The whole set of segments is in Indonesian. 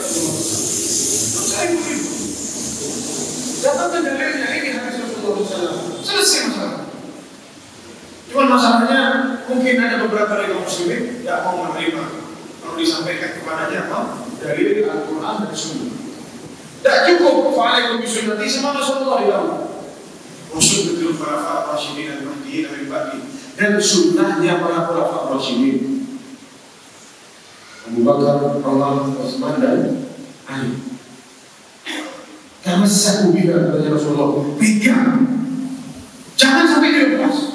Saya begitu. Datang ke dalilnya ini hadis Rasulullah SAW. Selesai masalah. Cuma masalahnya mungkin ada beberapa dari kaum muslimin tidak mau menerima kalau disampaikan kepadanya apa? Dari Al-Quran dan Sunnah. Tidak cukup fa'alaikum bisunnati sama Rasulullah ya Rasul betul para Rasyidin dan Mahdiin dan dan sunnahnya para khulafa Rasyidin. Abu Bakar, Umar, Utsman dan Ali. Karena saya bilang kepada Rasulullah, pegang, jangan sampai dilepas.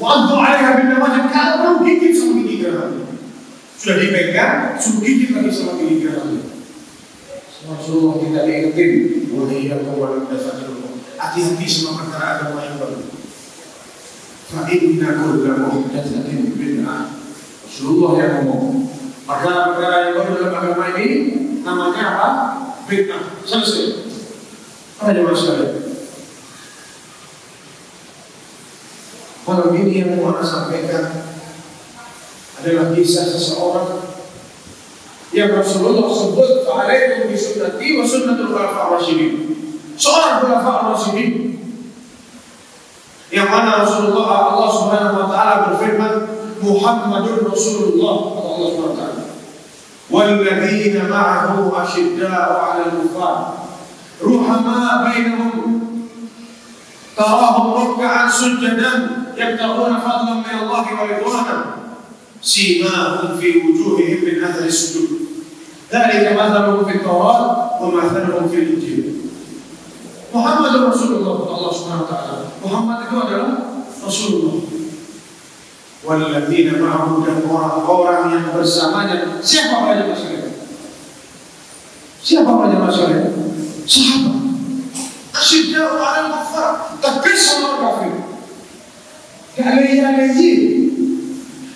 Waktu alaiha bin nawajib, kalau mau gigit sama gigi geraham sudah dipegang, suruh gigit lagi sama gigi geraham. Rasulullah kita diingetin, wahiyya kawan dafatul Hati-hati sama perkara agama yang baru. Fa'inna kulla muhdatsatin bid'ah. Rasulullah yang ngomong. Perkara-perkara yang baru dalam agama ini namanya apa? Bid'ah. Selesai. Apa jemaah sekalian? Malam ini yang mau sampaikan adalah kisah seseorang yang Rasulullah sebut alaikum bi sunnati wa sunnatul khulafa rasyidin. Seorang khulafa rasyidin yang mana Rasulullah Allah Subhanahu wa taala Rasulullah kata Allah Subhanahu wa taala. والذين معه أشداء على الكفار. رحماء بينهم. تراهم ركعا سجدا يبتغون فضلا من الله ورضوانا. سيماهم في وجوههم من أثر السجود. ذلك مثلهم في التوراة ومثلهم في الإنجيل. محمد رسول الله. الله سبحانه وتعالى. محمد itu adalah Rasulullah Walladzina ma'ahu dan orang-orang yang bersamanya Siapa saja masyarakat? Siapa saja masyarakat? Sahabat Tetes sama orang kafir. Kali-kali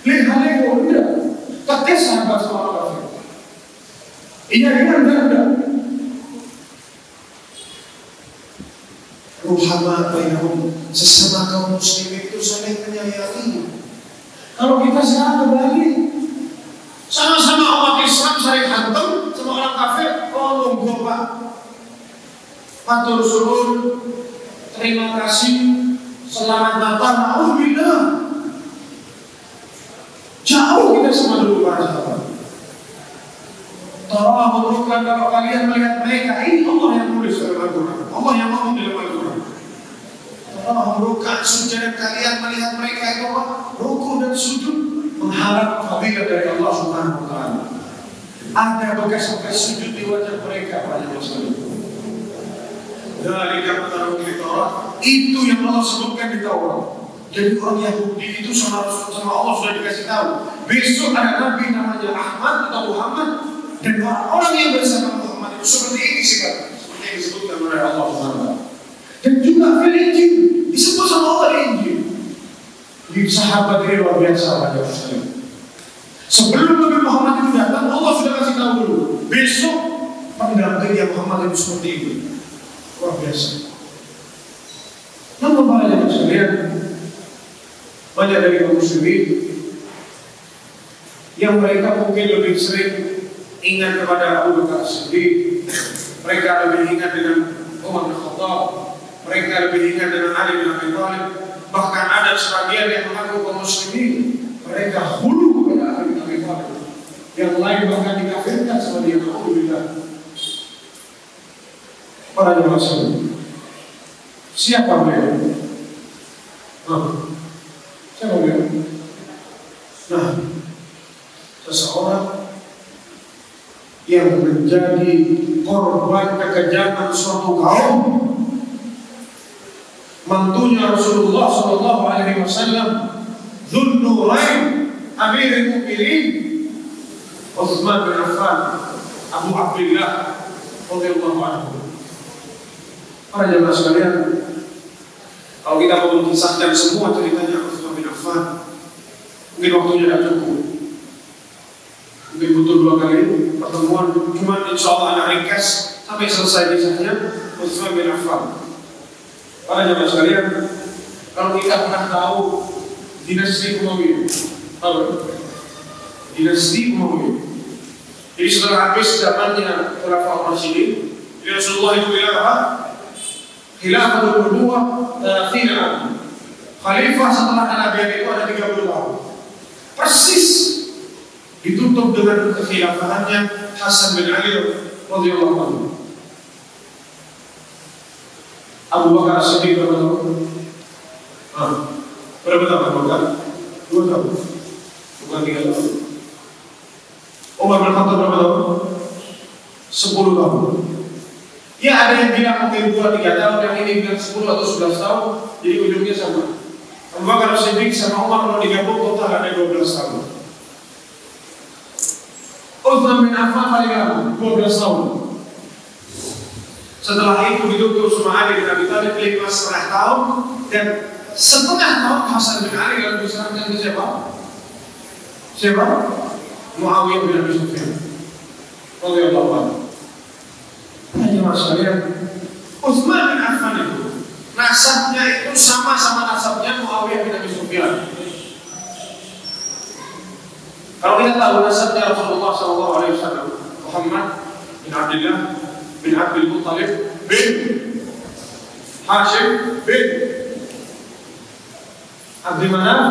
Lihat yang udah tetes sahabat sama kafir. Iya kan enggak Ruhama bainahum sesama kaum muslim itu saling menyayangi. Kalau kita sekarang berbagi, sama-sama umat Islam saling hantam sama orang kafir, oh monggo pak. Matur suhun, terima kasih, selamat datang, alhamdulillah. Jauh kita sama dulu para sahabat. Tolong menurutkan kalau kalian melihat mereka, ini Allah yang nulis dalam Al-Quran. Allah yang ngomong dalam Al-Quran. Allah rukuk sujud kalian melihat mereka itu apa? Ruku dan sujud mengharap fadilah dari Allah Subhanahu wa taala. Ada bekas-bekas sujud di wajah mereka pada masa itu. Dari kata di Taurat itu yang Allah sebutkan di Taurat. Jadi orang Yahudi itu sama, sama Allah sudah dikasih tahu. Besok ada Nabi namanya Ahmad atau Muhammad dan orang-orang yang bersama Muhammad itu seperti ini sekarang. Seperti yang disebutkan oleh Allah Subhanahu. Dan juga Injil sama Allah di sahabat ini luar biasa pada Sebelum Nabi Muhammad itu datang, Allah sudah kasih tahu dulu. Besok pendampingnya Muhammad itu seperti itu. Luar biasa. Namun jemaah sekalian, banyak dari kaum muslimin yang mereka mungkin lebih sering ingat kepada Abu Bakar Siddiq, mereka lebih ingat dengan Umar Khattab, mereka lebih ingat dengan Ali bin Abi Thalib. Bahkan ada sebagian yang mengaku kaum muslimin mereka hulu kepada Ali bin Abi Thalib. Yang lain bahkan dikafirkan sama dia. Alhamdulillah. Para sekalian. Siapa beliau? Nah, siapa beliau? Nah, seseorang yang menjadi korban kekejaman suatu kaum mantunya Rasulullah Shallallahu Alaihi Wasallam Dzulnurain Amirul Mukminin Utsman bin Affan Abu Abdullah radhiyallahu anhu. Para jemaah sekalian kalau kita mau mengisahkan semua ceritanya Utsman bin Affan mungkin waktunya tidak cukup. Mungkin butuh dua kali pertemuan cuma insya Allah anak ringkas sampai selesai kisahnya Utsman bin Affan Para jemaah sekalian, kalau kita pernah tahu dinasti Umayyah, tahu? Dinasti Umayyah. Jadi setelah habis zamannya Khulafaur Rasyidin, Rasulullah itu bilang? Khilafatul Nubuwah Thina Khalifah setelah kenabian itu ada 30 tahun. Persis ditutup dengan kekhilafahannya Hasan bin Ali radhiyallahu anhu. Abu Bakar Siddiq berapa tahun? Ah, berapa tahun Abu Bakar? Dua tahun. Bukan tiga tahun. Umar bin Khattab berapa tahun? Sepuluh tahun. Ya ada yang bilang mungkin dua tiga tahun, yang ini bilang sepuluh atau sebelas tahun, jadi ujungnya sama. Abu Bakar Siddiq sama Umar kalau digabung total ada dua belas tahun. Uthman bin Affan paling lama, dua belas tahun. Setelah itu ditutup sama Ali bin Abi Thalib lima setengah tahun dan setengah tahun Hasan bin Ali lalu diserahkan ke siapa? Siapa? Muawiyah bin Abi Sufyan. Radhiyallahu anhu. Hanya sekalian, Utsman bin Affan itu nasabnya itu sama sama nasabnya Muawiyah bin Abi Sufyan. Kalau kita tahu nasabnya Rasulullah SAW, Muhammad bin Abdullah bin Abdul Muttalib bin Hashim bin Abdul Manaf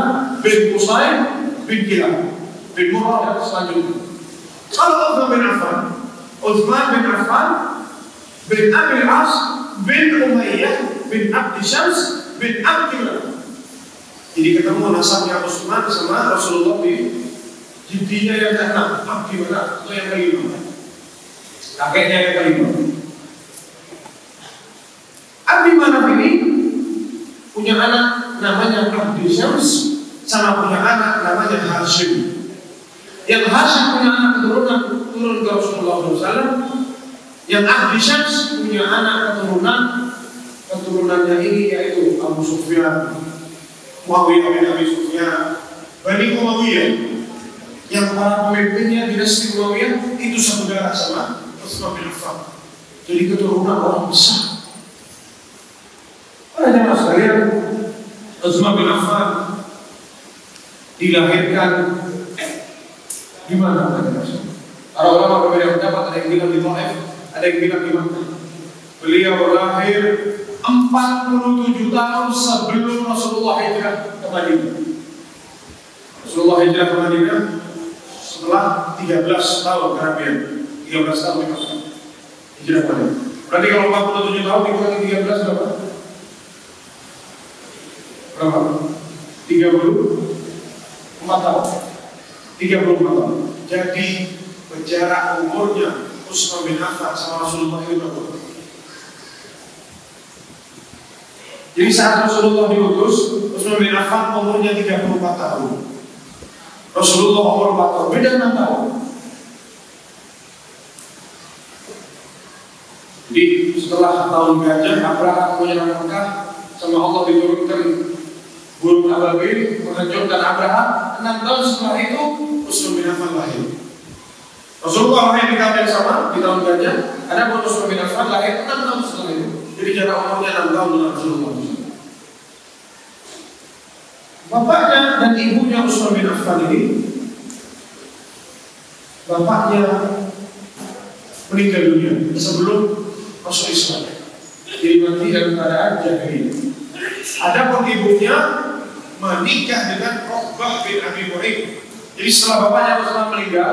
bin Qusay bin Kilab bin Murrah dan selanjutnya. Kalau Uthman bin Affan, Uthman bin Affan bin Abil As bin Umayyah bin Abdi Syams bin Abdi Manaf. Jadi ketemu nasabnya Utsman sama Rasulullah di Jidinya yang keenam, Abdi Manaf itu yang kelima. Kakeknya yang kelima. Abdi Manaf ini punya anak namanya Abdi Syams sama punya anak namanya Hashim. Yang Hashim punya anak keturunan turun ke Rasulullah SAW. Yang Abdi Syams punya anak keturunan keturunannya ini yaitu Abu Sufyan, Muawiyah bin Abi Sufyan, Bani Umayyah yang para pemimpinnya dinasti Muawiyah itu saudara sama Utsman bin. Jadi keturunan orang besar. Para jemaah sekalian, Utsman bin Affan dilahirkan di mana? Para ulama berbeda pendapat, ada yang bilang di Taif, ada yang bilang di Makkah. Beliau lahir 47 tahun sebelum Rasulullah hijrah ke Madinah. Rasulullah hijrah ke Madinah setelah 13 tahun kerabian. 13 tahun di Makkah. Hijrah ke Madinah. Berarti kalau 47 tahun dikurangi 13 berapa? Berapa? 34 tahun. 34 tahun. Jadi jarak umurnya Utsman bin Affan sama Rasulullah itu berapa? Jadi saat Rasulullah diutus, Utsman bin Affan umurnya 34 tahun. Rasulullah umur 4 tahun, beda 6 tahun. Jadi setelah tahun gajah, Abraham menyerang Mekah sama Allah diturunkan burung ababil menghancurkan Abraham. 6 tahun setelah itu Utsman bin Affan lahir. Rasulullah yang sama di tahun gajah. Ada pun Utsman bin Affan lahir 6 tahun setelah itu. Jadi jarak umurnya 6 tahun dengan Rasulullah. Bapaknya dan ibunya Utsman bin Affan ini Bapaknya meninggal dunia sebelum masuk Islam. Jadi mati dalam keadaan jahiliyah. Adapun ibunya menikah dengan Uqbah bin Abi Mu'ayyid. Jadi setelah bapaknya Utsman meninggal,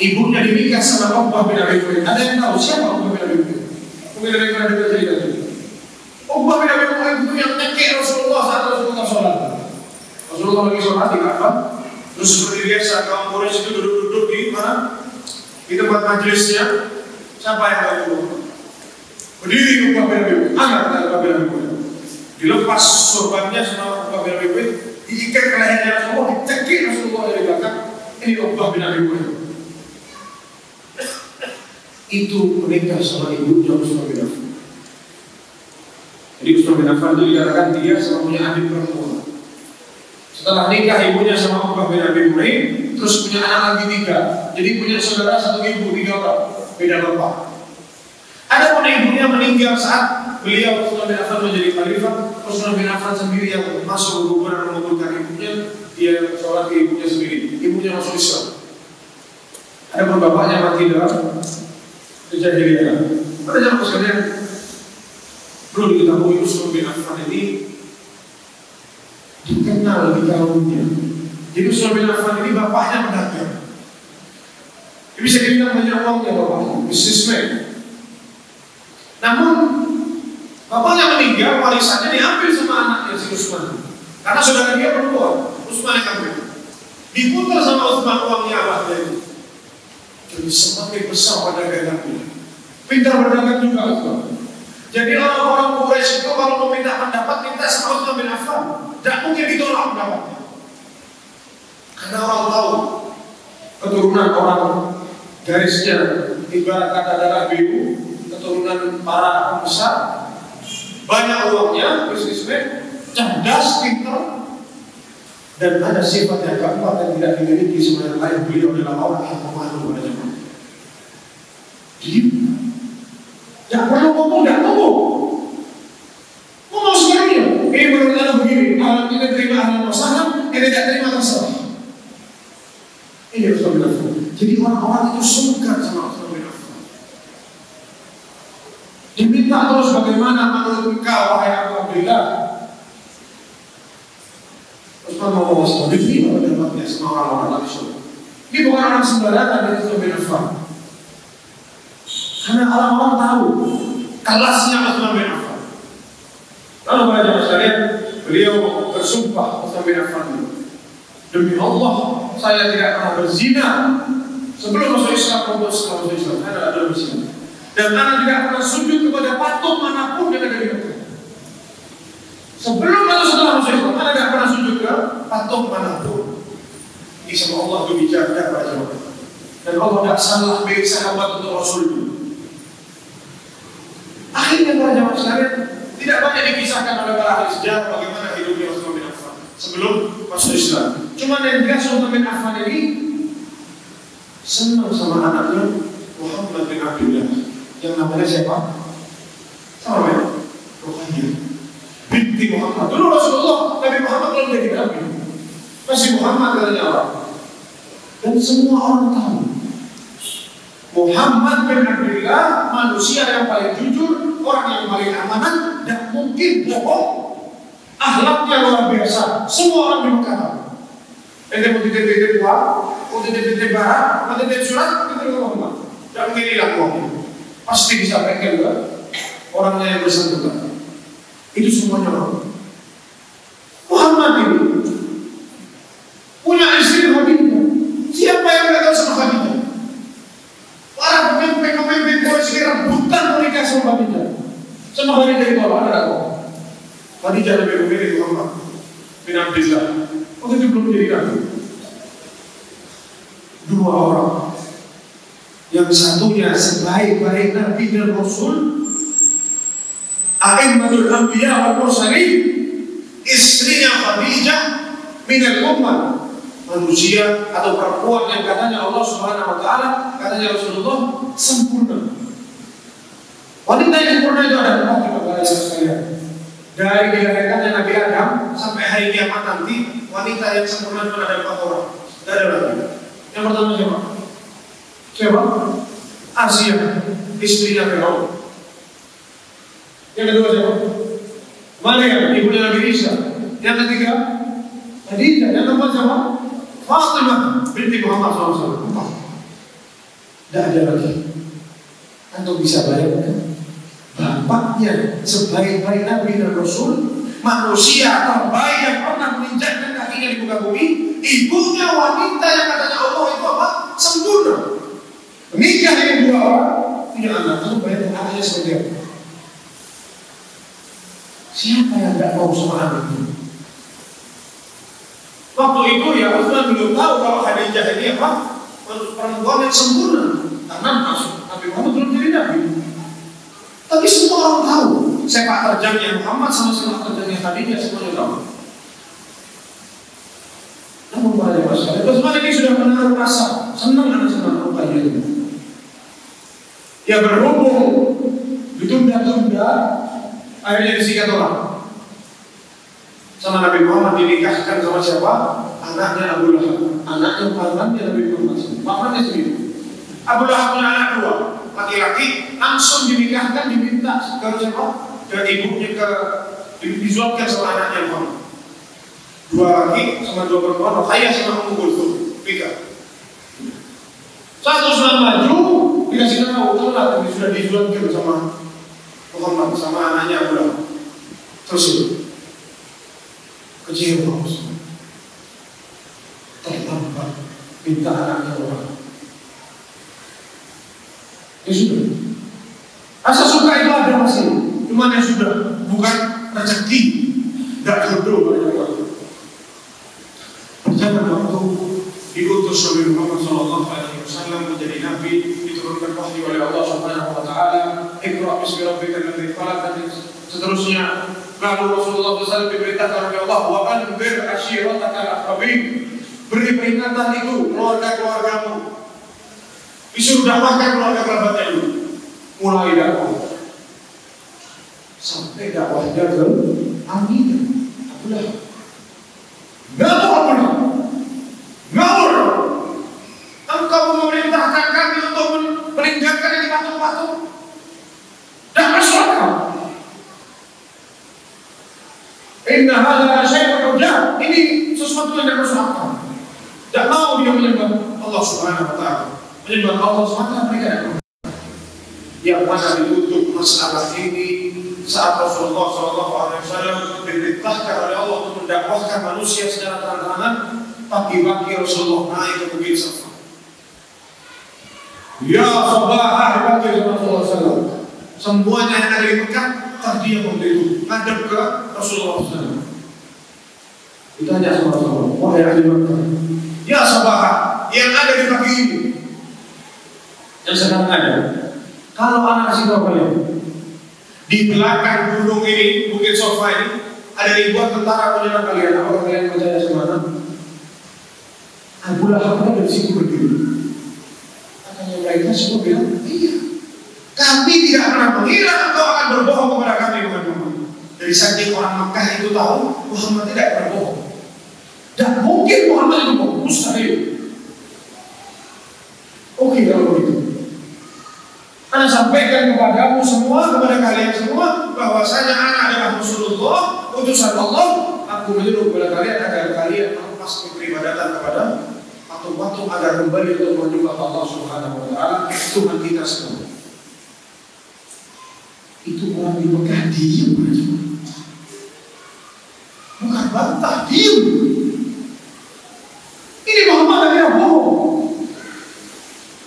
ibunya dinikah sama Uqbah bin Abi Mu'ayyid. Ada yang tahu siapa Uqbah bin Abi Mu'ayyid? Mungkin ada yang pernah dengar cerita itu. Uqbah bin Abi Mu'ayyid itu yang nyekik Rasulullah saat Rasulullah sholat. Rasulullah lagi sholat di Ka'bah. Terus seperti biasa kaum Quraisy itu duduk-duduk di mana? Di tempat majelisnya. Siapa yang tahu? Berdiri Uqbah bin Abi Mu'ayyid. Angkat Uqbah bin Abi Mu'ayyid. Dilepas sorbannya sama Uqbah bin Abi Mu'ayyid. Diikat ke lehernya Rasulullah. Dicekik Rasulullah dari belakang. Ini Uqbah bin Abi Mu'ayyid. Itu menikah sama ibunya Utsman bin Affan. Jadi Utsman bin Affan itu dikatakan dia sama punya adik perempuan. Setelah nikah ibunya sama Uqbah bin Abi Mu'ayyid, terus punya anak lagi tiga. Jadi punya saudara satu ibu tiga orang, beda bapak. Ada pun ibunya meninggal saat beliau Utsman bin Affan menjadi khalifah. Utsman bin Affan sendiri yang masuk berhubungan mengumpulkan ibunya, dia sholat ke ibunya sendiri. Ibunya masuk Islam. Ada pun bapaknya mati dalam kejadian. Pada zaman sekalian perlu diketahui Utsman bin Affan ini dikenal di kaumnya. Jadi Utsman bin Affan ini bapaknya pedagang. Bisa dibilang banyak uangnya bapaknya, bisnismen. Namun bapaknya meninggal, warisannya diambil sama anaknya si Utsman. Karena saudara dia perempuan, Utsman yang ambil. Diputar sama Utsman uangnya abahnya itu. Jadi semakin besar pada gagangnya. Pintar berdagang juga Utsman. Jadi orang-orang Quraisy itu kalau mau minta pendapat minta sama Utsman bin Affan. Tidak mungkin ditolak pendapatnya. Karena orang tahu keturunan orang garisnya ibarat kata darah biru, keturunan para pembesar, banyak uangnya, bisnismen, cerdas, pintar, dan ada sifat yang keempat yang tidak dimiliki sebenarnya lain beliau adalah orang yang pemalu pada zaman. Jadi, yang perlu ngomong, tidak ngomong. Ngomong sekali ya. Ini menurut anda begini, alam ini terima alam masalah, ini tidak terima terserah. Ini bin Affan. Jadi orang-orang itu sungkan sama Utsman bin Affan. Diminta terus bagaimana menurut engkau wahai Abu Abdillah Utsman mau waspada ini pendapatnya sama orang-orang Sallallahu Ini bukan orang sembarangan dari Utsman bin Affan. Karena orang-orang tahu kelasnya Utsman bin Affan. Lalu pada zaman sekalian, beliau bersumpah Utsman bin Affan demi Allah saya tidak pernah berzina sebelum masuk Islam maupun setelah masuk Islam. Saya tidak ada berzina. Dan anak tidak pernah sujud kepada patung mana pun yang ada di Mekah. Sebelum atau setelah masuk Islam, anak tidak pernah sujud ke patung mana pun. Ini sama Allah itu dijaga pada zaman. Dan Allah tidak salah milik sahabat untuk Rasul itu. Akhirnya para jamaah sekalian tidak banyak dikisahkan oleh para ahli sejarah bagaimana hidupnya Utsman bin Affan sebelum masuk Islam. Cuma yang jelas Utsman bin Affan ini senang sama anaknya Muhammad bin Abdullah yang namanya siapa? Sama ya? Ruqayyah binti Muhammad. Dulu Rasulullah Nabi Muhammad belum jadi Nabi. Masih Muhammad katanya orang. Dan semua orang tahu Muhammad bin Abdullah manusia yang paling jujur, orang yang paling amanah, dan mungkin bohong. Ahlaknya luar biasa. Semua orang di Mekah. Ente mau titip-titip uang, mau titip-titip barang, mau titip surat, itu Muhammad. Dan hilang uangnya. Pasti bisa bengkel juga. Orangnya yang bersangkutan. Itu semuanya orang. Muhammad ini punya istri Khadijah. Siapa yang tahu sama Khadijah? Para pemimpin-pemimpin Quraisy rebutan menikah sama Khadijah. Sama Khadijah itu apa? Ada kok. Khadijah lebih memilih Muhammad bin Abdullah. Waktu itu belum jadi nabi. Dua orang. Yang satunya sebaik-baik Nabi dan Rasul A'immatul Anbiya wal Mursalin istrinya Khadijah minal ummah manusia atau perempuan yang katanya Allah Subhanahu wa taala katanya Rasulullah sempurna. Wanita yang sempurna itu ada empat kepada sekalian. Dari dilahirkannya Nabi Adam sampai hari kiamat nanti wanita yang sempurna itu ada empat orang. Tidak ada lagi. Yang pertama siapa? Siapa? Asia, istrinya Firaun. Yang kedua siapa? Maryam, ibunya Nabi Isa. Yang ketiga, Khadijah. Yang keempat siapa? Fatimah binti Muhammad SAW. Empat. Tidak ada lagi. Antum bisa bayangkan bapaknya sebaik-baik Nabi dan Rasul, manusia terbaik yang pernah menginjakkan kakinya di muka bumi, ibunya wanita yang katanya Allah itu apa? Sempurna. Menikah dengan dua orang, punya anak. Antum bayangkan anaknya seperti apa? Siapa yang tidak mau sama itu? Waktu itu ya Utsman belum tahu kalau Khadijah ini apa? Perempuan yang sempurna. Karena masuk Nabi Muhammad belum jadi Nabi. Tapi semua orang tahu sepak terjangnya Muhammad sama sepak terjangnya Khadijah semuanya tahu. Namun pada masalah Utsman ini sudah menaruh rasa senang anak senang rupanya itu. Ya berhubung ditunda-tunda akhirnya disikat orang sama Nabi Muhammad dinikahkan sama siapa? Anaknya Abu Lahab, anaknya pamannya Nabi Muhammad, pamannya sendiri. Abu Lahab punya anak dua, laki-laki, langsung dinikahkan diminta ke siapa? Ke ibunya ke disuapkan sama anaknya Muhammad. Dua laki sama dua perempuan, kaya sama Ummu Kulthum, nikah. Satu sudah maju, dikasih tahu, tahu lah, sudah disuapkan sama Muhammad sama anaknya Abu. Terus kecewa terlambat minta anaknya orang. Ya sudah. Rasa suka itu ada masih cuma yang sudah bukan rezeki. Tidak jodoh banyak orang Jangan waktu diutus Nabi Muhammad Sallallahu Alaihi Wasallam menjadi Nabi diturunkan wahyu oleh Allah Subhanahu Wa Taala Iqra bismi rabbika alladzi khalaq dan seterusnya Lalu Rasulullah SAW diperintahkan oleh Allah wa anzir ashiratakal aqrabin. Beri peringatan itu keluarga-keluargamu. Disuruh dakwahkan keluarga kerabatnya itu. Mulai dakwah. Sampai dakwahnya ke Aminah. Abdullah. Ngawur Abdullah. Ngawur. Engkau memerintahkan kami untuk meninggalkan ini patung-patung. Dan masyarakat. Inna hadha syai'un ujab. Ini sesuatu yang tidak masuk akal. Tidak mau dia menyembah Allah Subhanahu wa taala. Menyembah Allah Subhanahu wa taala mereka tidak mau. Yang mana ditutup masalah ini saat Rasulullah SAW diperintahkan oleh Allah untuk mendakwahkan manusia secara terang-terangan pagi-pagi Rasulullah naik ke bukit Safa. Ya sabah pagi Rasulullah SAW. Semuanya yang ada di Mekah terdiam waktu itu ngadep ke Rasulullah SAW. Ditanya sama Rasulullah, wahai ahli Mekah, ya sabah yang ada di pagi ini, yang sedang ada, kalau anak kasih tahu kalian, Di belakang gunung ini, Bukit Sofa ini, ada ribuan tentara penyerang kalian. Apakah kalian percaya semana? Abu Lahab dari situ berdiri. Katanya mereka semua bilang, iya. Kami tidak pernah mengira engkau akan berbohong kepada kami, Muhammad. Dari saking orang Mekah itu tahu, Muhammad tidak pernah bohong. Dan mungkin Muhammad itu bohong, mustahil. Oke kalau begitu. Anda sampaikan kepadamu semua, kepada kalian semua, bahwasanya anak adalah Rasulullah, utusan Allah. Aku menyuruh kepada kalian agar kalian melepas peribadatan kepada patung-patung agar kembali untuk menyembah Allah Subhanahu Wa Taala Tuhan kita semua. Itu orang di Mekah diem. Bukan bantah, diem. Ini Muhammad yang bohong.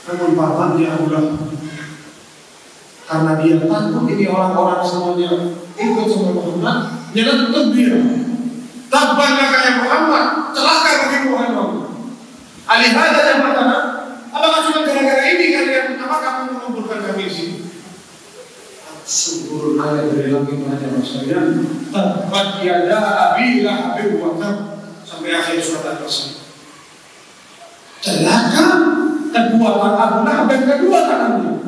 Namun pamannya Allah karena dia takut ini orang-orang semuanya ikut sama Muhammad, nyeletuk dia. Tabban laka ya Muhammad, celaka bagi Muhammad. Alihada yang pertama, apakah cuma gara-gara ini kalian, apa kamu mengumpulkan kami di sini? Syukur ayat dari langit hanya sekalian. Tabbat yada abi lahabi wa sampai akhir surat al-Qasas. Celaka kedua Abu Lahab dan kedua tangannya.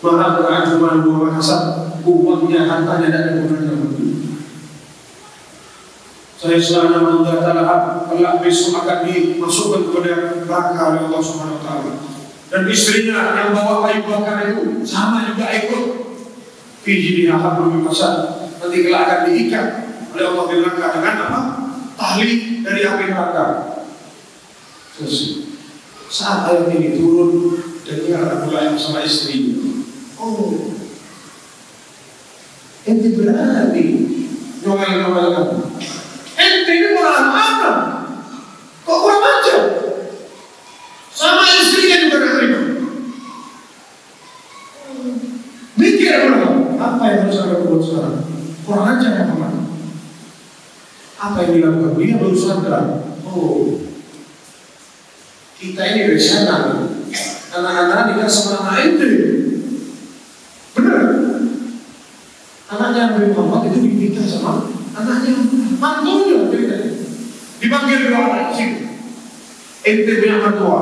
Maha berajuman dua kasar uangnya hartanya dan gunanya saya selama mengatakan kelak besok akan dimasukkan kepada neraka oleh Allah Subhanahu Wa Taala dan istrinya yang bawa kayu bakar itu sama juga ikut Fiji dihahap lebih besar nanti kelak akan diikat oleh Allah di neraka dengan apa? Tahli dari api neraka. Terus saat ayat ini turun dan dia akan mulai sama istrinya. Oh, ente berani nyomel-nyomel kamu. Ente ini orang apa? Kok kurang ajar? Sama istrinya juga gak terima. Mikir dulu, apa yang harus saya buat sekarang? Kurang ajar ya teman. Apa yang dilakukan? Dia baru sadar. Oh, kita ini bersama. Anak-anak dikasih anak ente. Benar. Anaknya Nabi Muhammad itu dinikah sama anaknya mantunya ceritanya. Dipanggil dua anak sini. Ente punya mertua.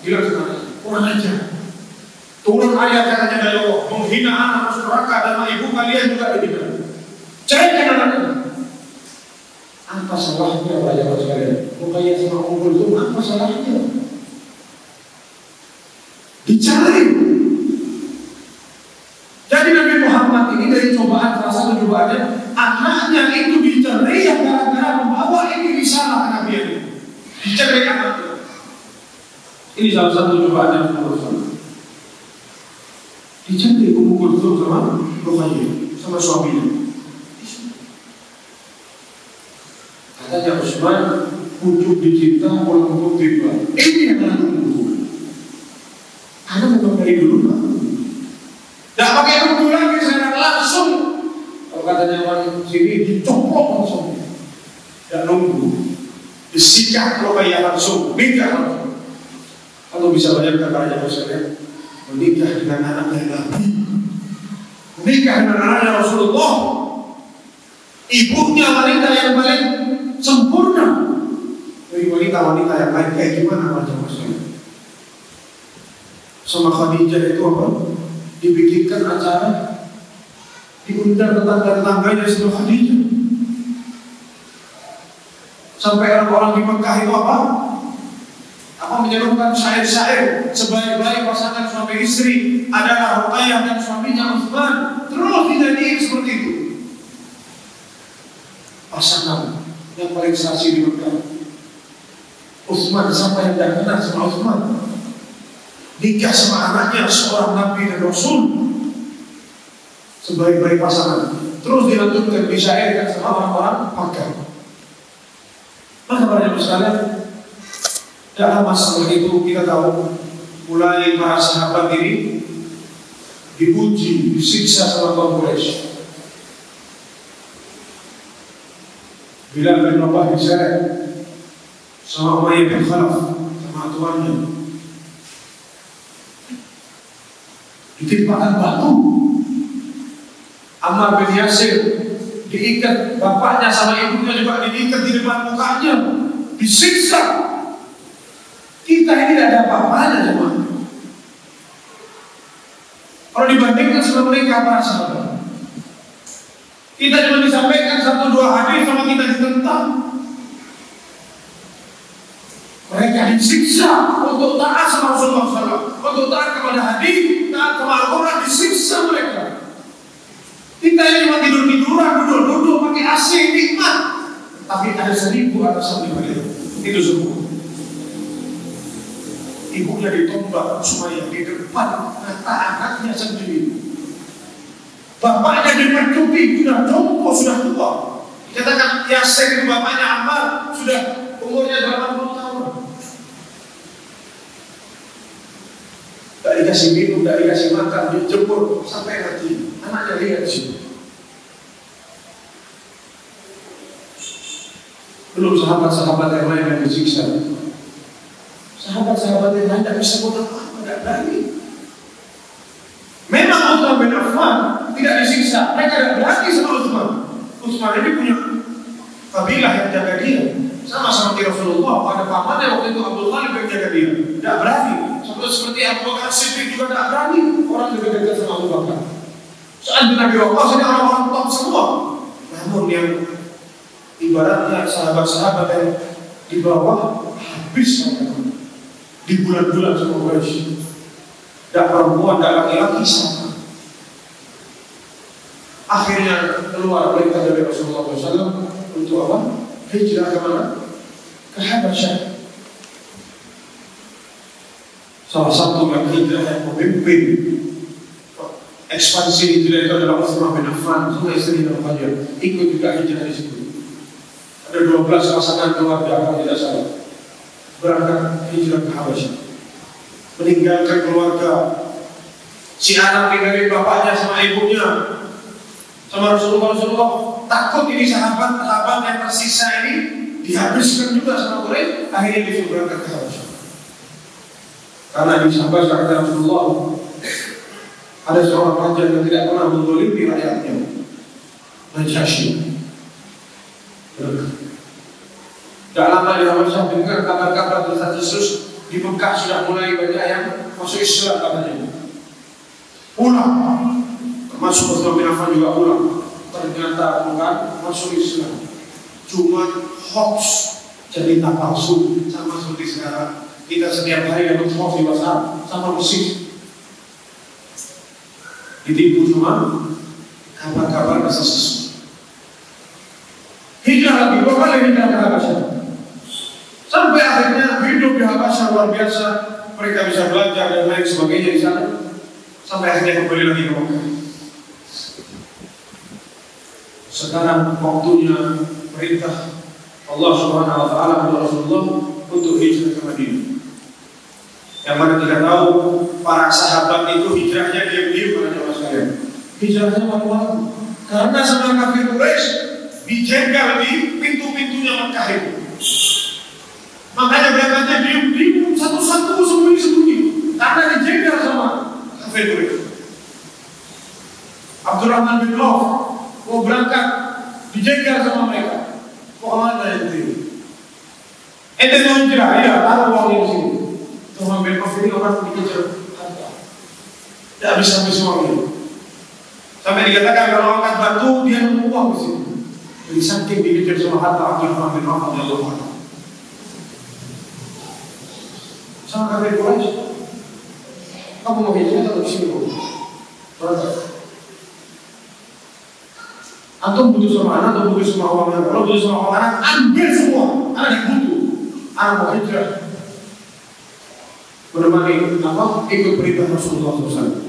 Bilang sama kurang ajar. Turun ayat katanya dari Allah menghina anak masuk neraka dan ibu kalian juga dihina. Ceraikan anaknya. Apa salahnya Bapak sekalian? Mukanya sama unggul itu apa salahnya? Dicari jadi Nabi Muhammad ini dari cobaan salah satu cobaannya anaknya itu dicerai yang gara-gara membawa ini risalah kenabian dicerai anaknya. Ini salah satu cobaan yang berusaha. Dicerai Ummu Kulthum sama Ruqayyah sama suaminya. Katanya Utsman pucuk dicinta orang pucuk tiba. Ini yang anak tunggu. Karena memang dari dulu Pak. Tidak pakai tunggu lagi, saya langsung. Kalau katanya orang sini dicoplok langsung. Tidak nunggu. Disikat kalau kayak langsung, nikah. Kalau bisa bayangkan para jamaah sekalian, menikah dengan anak dari Nabi, menikah dengan anaknya Rasulullah, ibunya wanita yang paling sempurna dari wanita-wanita yang lain kayak gimana jamaah sekalian? Sama Khadijah itu apa? dibikinkan acara diundang tetangga-tetangganya sebelum Khadijah sampai orang-orang di Mekah itu apa? Apa menyerukan syair-syair sebaik-baik pasangan suami istri adalah Ruqayyah dan suaminya Utsman terus dinyanyiin seperti itu. Pasangan yang paling saksi di Mekah Utsman siapa yang tidak kenal sama Utsman nikah sama anaknya seorang nabi dan rasul. Sebaik-baik pasangan. Terus dilanjutkan disyairkan sama orang-orang pakar maka para jemaah sekalian dalam masalah itu kita tahu mulai para sahabat ini dipuji, disiksa sama kaum Quraisy. Bilal bin Rabah diseret sama Umayyah bin Khalaf sama tuannya ditimpakan batu Ammar bin Yasir diikat bapaknya sama ibunya juga diikat di depan mukanya, disiksa. Kita ini tidak ada apa-apanya cuma. Kalau dibandingkan sama mereka para sahabat, kita cuma disampaikan satu dua hadis sama kita ditentang. Mereka disiksa untuk taat sama Rasulullah SAW, untuk taat kepada hadis, taat kepada Al-Quran, disiksa mereka. Kita ini cuma tidur tiduran, duduk duduk pakai AC nikmat, tapi ada seribu di balik itu semua. Ibunya ditombak supaya di depan mata anaknya sendiri. Bapaknya dipercuti, sudah jompo, sudah tua. Katakan Yasir itu bapaknya Ammar, sudah umurnya 80 tahun. Tidak dikasih minum, tidak dikasih makan, dijemur sampai mati. Anaknya lihat sini. Belum sahabat-sahabat yang lain yang disiksa. Sahabat-sahabat yang lain tidak bisa buat apa-apa, tidak berani. Memang Uthman bin Affan tidak disiksa, mereka tidak berani sama Uthman. Uthman ini punya kabilah yang jaga dia. Sama seperti Rasulullah, pada pamannya waktu itu Abdul Khalid yang jaga dia. Tidak berani. Seperti, seperti Abu Bakar Siddiq juga tidak berani. Orang juga dekat sama Abu Bakar. Saat Nabi Waqqas ini orang-orang top semua. Namun yang ibaratnya sahabat-sahabat yang di bawah habis mereka di bulan-bulan semua Quraisy. Tidak perempuan, tidak laki-laki sama. Akhirnya keluar perintah dari Rasulullah SAW untuk apa? Hijrah ke mana? Ke Habasyah. Salah satu yang hijrah yang memimpin ekspansi hijrah itu adalah Uthman bin Affan sama istri dan ikut juga hijrah di situ. Ada 12 pasangan keluarga kalau tidak salah berangkat hijrah ke Habasyah. Meninggalkan keluarga. Si anak tinggalin bapaknya sama ibunya. Sama Rasulullah Rasulullah. Takut ini sahabat sahabat yang tersisa ini dihabiskan juga sama Quraisy akhirnya disuruh berangkat ke Habasyah. Karena di Habasyah kata Rasulullah ada seorang raja yang tidak pernah mengolimi rakyatnya. Najasyi tidak lama di Habasyah dengar kabar-kabar tentang Yesus di Mekah sudah mulai banyak yang masuk Islam katanya. Pulang, termasuk Uthman bin Affan juga pulang. Ternyata bukan masuk Islam, cuma hoax cerita palsu sama seperti sekarang. Kita setiap hari dapat hoax di WhatsApp sama persis. Ditipu cuma kabar-kabar sesuatu. Hijrah lagi, dua kali hijrah ke Habasyah. Sampai akhirnya hidup di Habasyah luar biasa, mereka bisa belajar dan lain sebagainya di sana. Sampai akhirnya kembali lagi ke Mekah. Sekarang waktunya perintah Allah Subhanahu wa taala kepada Rasulullah untuk hijrah ke Madinah. Yang mana kita tahu para sahabat itu hijrahnya diam-diam pada jamaah sekalian. Hijrahnya malu-malu. Karena sama kafir Quraisy dijegal di pintu-pintunya Mekah itu. Makanya berangkatnya diam-diam satu-satu sembunyi-sembunyi. Karena dijegal sama kafir Quraisy. Abdurrahman bin Auf mau berangkat dijegal sama mereka. Mau ke mana itu? Ente mau hijrah, ya taruh uangnya di sini. Tuhan bin Auf ini orang dikejar. Tidak bisa habis uangnya. Sampai dikatakan kalau angkat batu dia nemu uang di sini. Jadi saking dikejar sama harta Abdurrahman bin Auf radhiyallahu anhu. Sama kafir Quraisy. Kamu mau hijrah sini? Berangkat. Antum butuh sama anak butuh sama uang? Kalau butuh sama uang ambil semua. Anak dibutuh. Anak mau hijrah. Menemani apa? Ikut perintah Rasulullah SAW.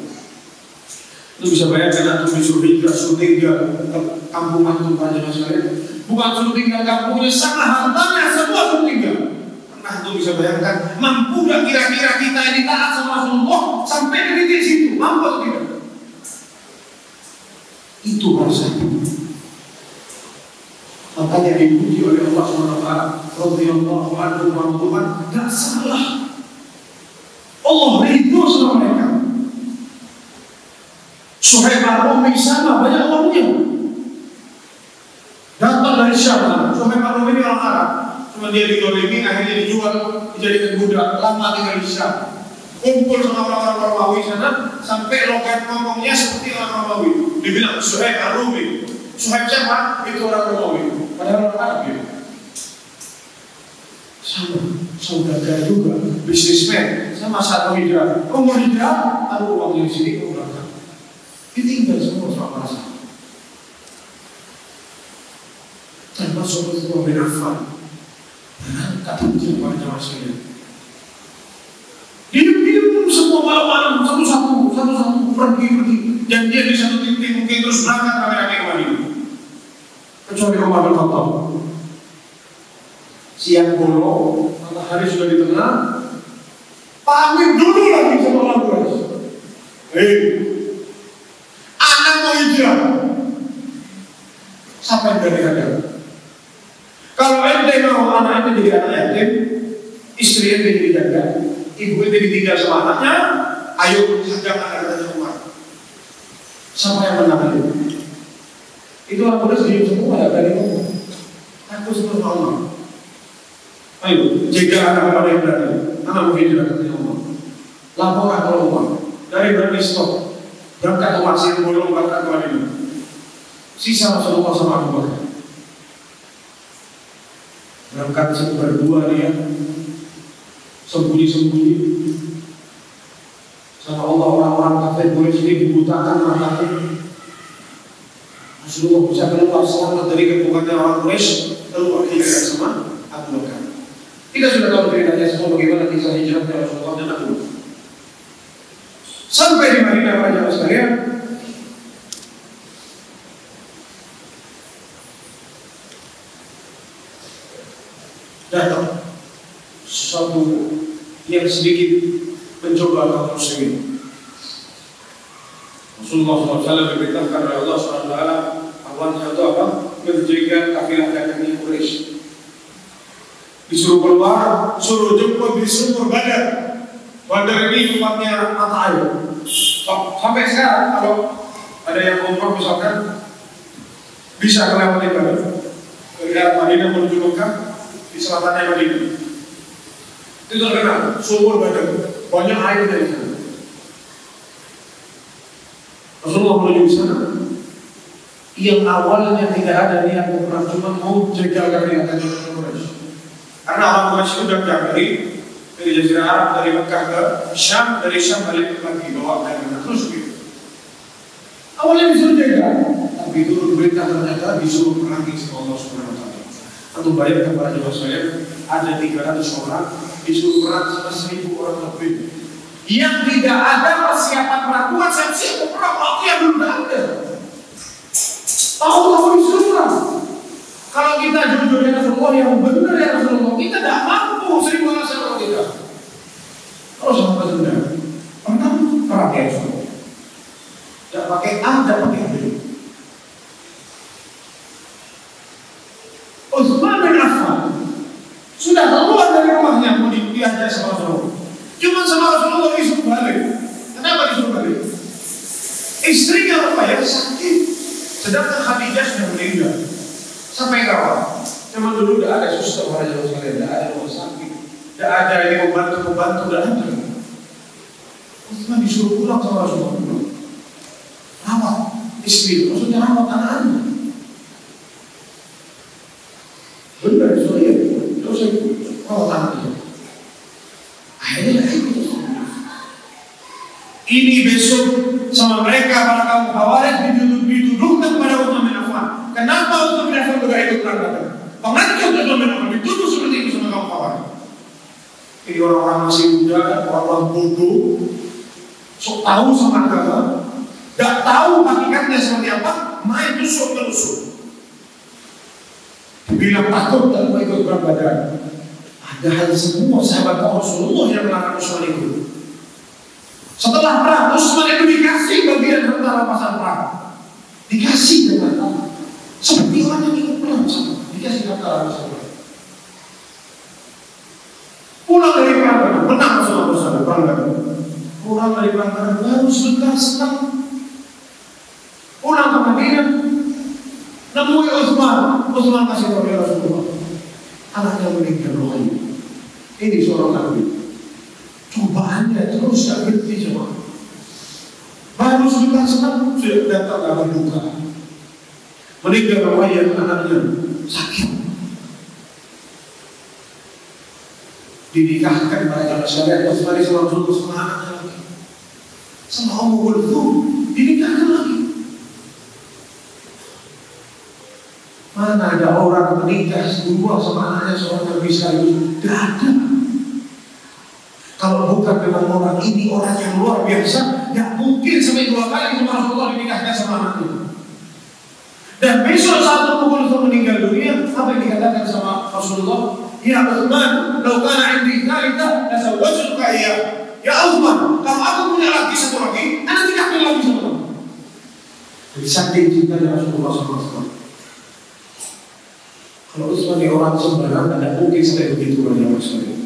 Itu bisa bayangkan antum disuruh hijrah, suruh tinggal ke kampung antum pada sekalian. Bukan suruh kampungnya, sama hartanya. Itu bisa bayangkan, mampu gak kira-kira kita ini taat sama Rasulullah sampai ke titik situ, mampu atau tidak? Itu rasanya. Makanya dipuji oleh Allah SWT radhiyallahu anhu wa Gak salah Allah ridho sama mereka Suhaib Ar-Rumi sama banyak uangnya. Datang dari Syam. Suhaib Ar-Rumi ini orang Arab. Cuma dia didolimi, akhirnya dijual, dijadikan budak. Lama tinggal di Syam. Kumpul sama orang-orang Romawi sana, sampai logat ngomongnya seperti orang Romawi. Dibilang Suhaib Ar-Rumi. Suhaib siapa? Itu orang Romawi. Padahal orang Arab gitu. Sama, saudara juga, bisnismen, sama satu hijrah. Oh mau hijrah, ada uang di sini, kau berangkat. Ditinggal semua sama rasa. Termasuk Uthman bin Affan. Berangkat haji pada jamaah sekalian. Diam-diam semua malam-malam satu-satu, satu-satu pergi-pergi. Janjian di satu titik mungkin terus berangkat rame-rame kembali. Kecuali Umar bin Khattab. Siang bolong, matahari sudah di tengah. Pamit dulu lagi sama orang Quraisy. Hei, anak mau hijrah. Yang berani hadap? Kalau ente mau anak ente jadi anak yatim, istri ente jadi jaga, ibu ente ditinggal sama anaknya, ayo hadap anak-anaknya Umar. Siapa yang menang itu? Itu orang Quraisy diam semua ya dari ngomong. Aku seperti Allah. Ayo, jaga anak pada yang berani. Anak mau hijrah katanya Allah. Laporkan kalau Umar. Dari berani stop. Berangkat ke masjid bolong berangkat ke Madinah. Sisa Rasulullah sama Abu Bakar. Berangkat berdua dia. Sembunyi-sembunyi. Sama Allah orang-orang kafir Quraisy ini dibutakan matanya. Rasulullah bisa keluar selamat dari kebukannya orang Quraisy keluar hijrah sama Abu Bakar. Kita sudah tahu ceritanya semua bagaimana kisah hijrahnya Rasulullah dan Abu. Sampai di Madinah para jamaah datang sesuatu yang sedikit mencoba kaum muslimin. Rasulullah SAW diperintahkan oleh Allah SWT awalnya itu apa? Menjaga kafilah dagangan Quraisy. Disuruh keluar, suruh jemput di sumur Badar. Ini tempatnya mata air. Sampai sekarang kalau ada yang umroh misalkan bisa melewati Badar. Dari Madinah menuju Mekah di selatannya Madinah. Itu terkenal sumur Badar. Banyak air dari sana. Rasulullah menuju ke sana yang awalnya tidak ada niat perang cuma mau jaga agar niat Quraisy. Karena orang Quraisy sudah dari dari Jazirah Arab dari Mekah ke Syam dari Syam balik lagi bawa mana terus gitu. Awalnya disuruh jaga, tapi itu berita ternyata disuruh perangi sama Allah Subhanahu Wa Taala. Atau bayangkan para jemaah saya ada 300 orang disuruh perang sama 1000 orang lebih yang tidak ada persiapan peraturan siap-siap perang waktu yang belum ada. Tahu tahu disuruh. Kalau kita jujur ya Rasulullah yang benar ya Rasulullah, kita tidak mampu seribu orang sama kita. Kalau sama benar, pernah perang ya Rasulullah. Tidak pakai A, tidak pakai B. Utsman bin Affan sudah keluar dari rumahnya mau diajar sama Rasulullah. Cuma sama Rasulullah disuruh balik. Kenapa disuruh balik? Istrinya apa ya sakit. Sedangkan Khadijah sudah meninggal. Sampai kawan. Zaman dulu tidak ada suster pada zaman sekalian, tidak ada rumah sakit, tidak ada ini membantu membantu, tidak ada. Utsman disuruh pulang sama Rasulullah. Rawat istri, maksudnya rawat anak-anak. Benar, soalnya terus saya anaknya. Akhirnya ikut Ini besok sama mereka para kaum dituduh dituduhkan kepada Utsman bin Affan. Kenapa Utsman bin Affan juga ikut perang Badar? Pengancam Utsman bin Affan dituduh seperti itu sama kaum khawarij. Ini orang-orang masih muda, orang-orang bodoh, sok tahu sama agama, gak tahu hakikatnya seperti apa, main tusuk tusuk. Bilang takut dan mau ikut perang Badar. Padahal semua sahabat Rasulullah yang melarang Utsman itu. Setelah perang, Utsman itu dikasih bagian harta rampasan perang. Dikasih dengan Allah. Seperti orang yang ikut perang sama. Dikasih harta rampasan perang. Pulang dari perang, menang sama bersama perang Pulang dari perang baru sebentar senang. Utsman kasih tahu Rasulullah. Anaknya meninggal rohani. Ini seorang nabi. Cobaannya terus tak berhenti cuma. Baru sudah senang sudah datang kabar duka. Meninggal ayah anaknya sakit. Dinikahkan pada syariat Utsman sama Rasulullah sama anaknya lagi. Sama Ummu Kulthum dinikahkan lagi. Mana ada orang menikah semua sama anaknya seorang Nabi sekaligus? Tidak. Kalau bukan memang orang ini orang yang luar biasa, ya mungkin sampai dua kali sama Rasulullah dinikahkan sama anaknya. Dan besok saat pukul itu meninggal dunia, apa yang dikatakan sama Rasulullah? Ya Uthman, lau kana indi thalita, nasawwajtuka iya. Ya Uthman, kalau aku punya lagi satu lagi, anak tidak lagi sama kamu. Jadi saking Rasulullah SAW. Kalau Utsman ini orang sembarangan, tidak mungkin saya begitu banyak masalah.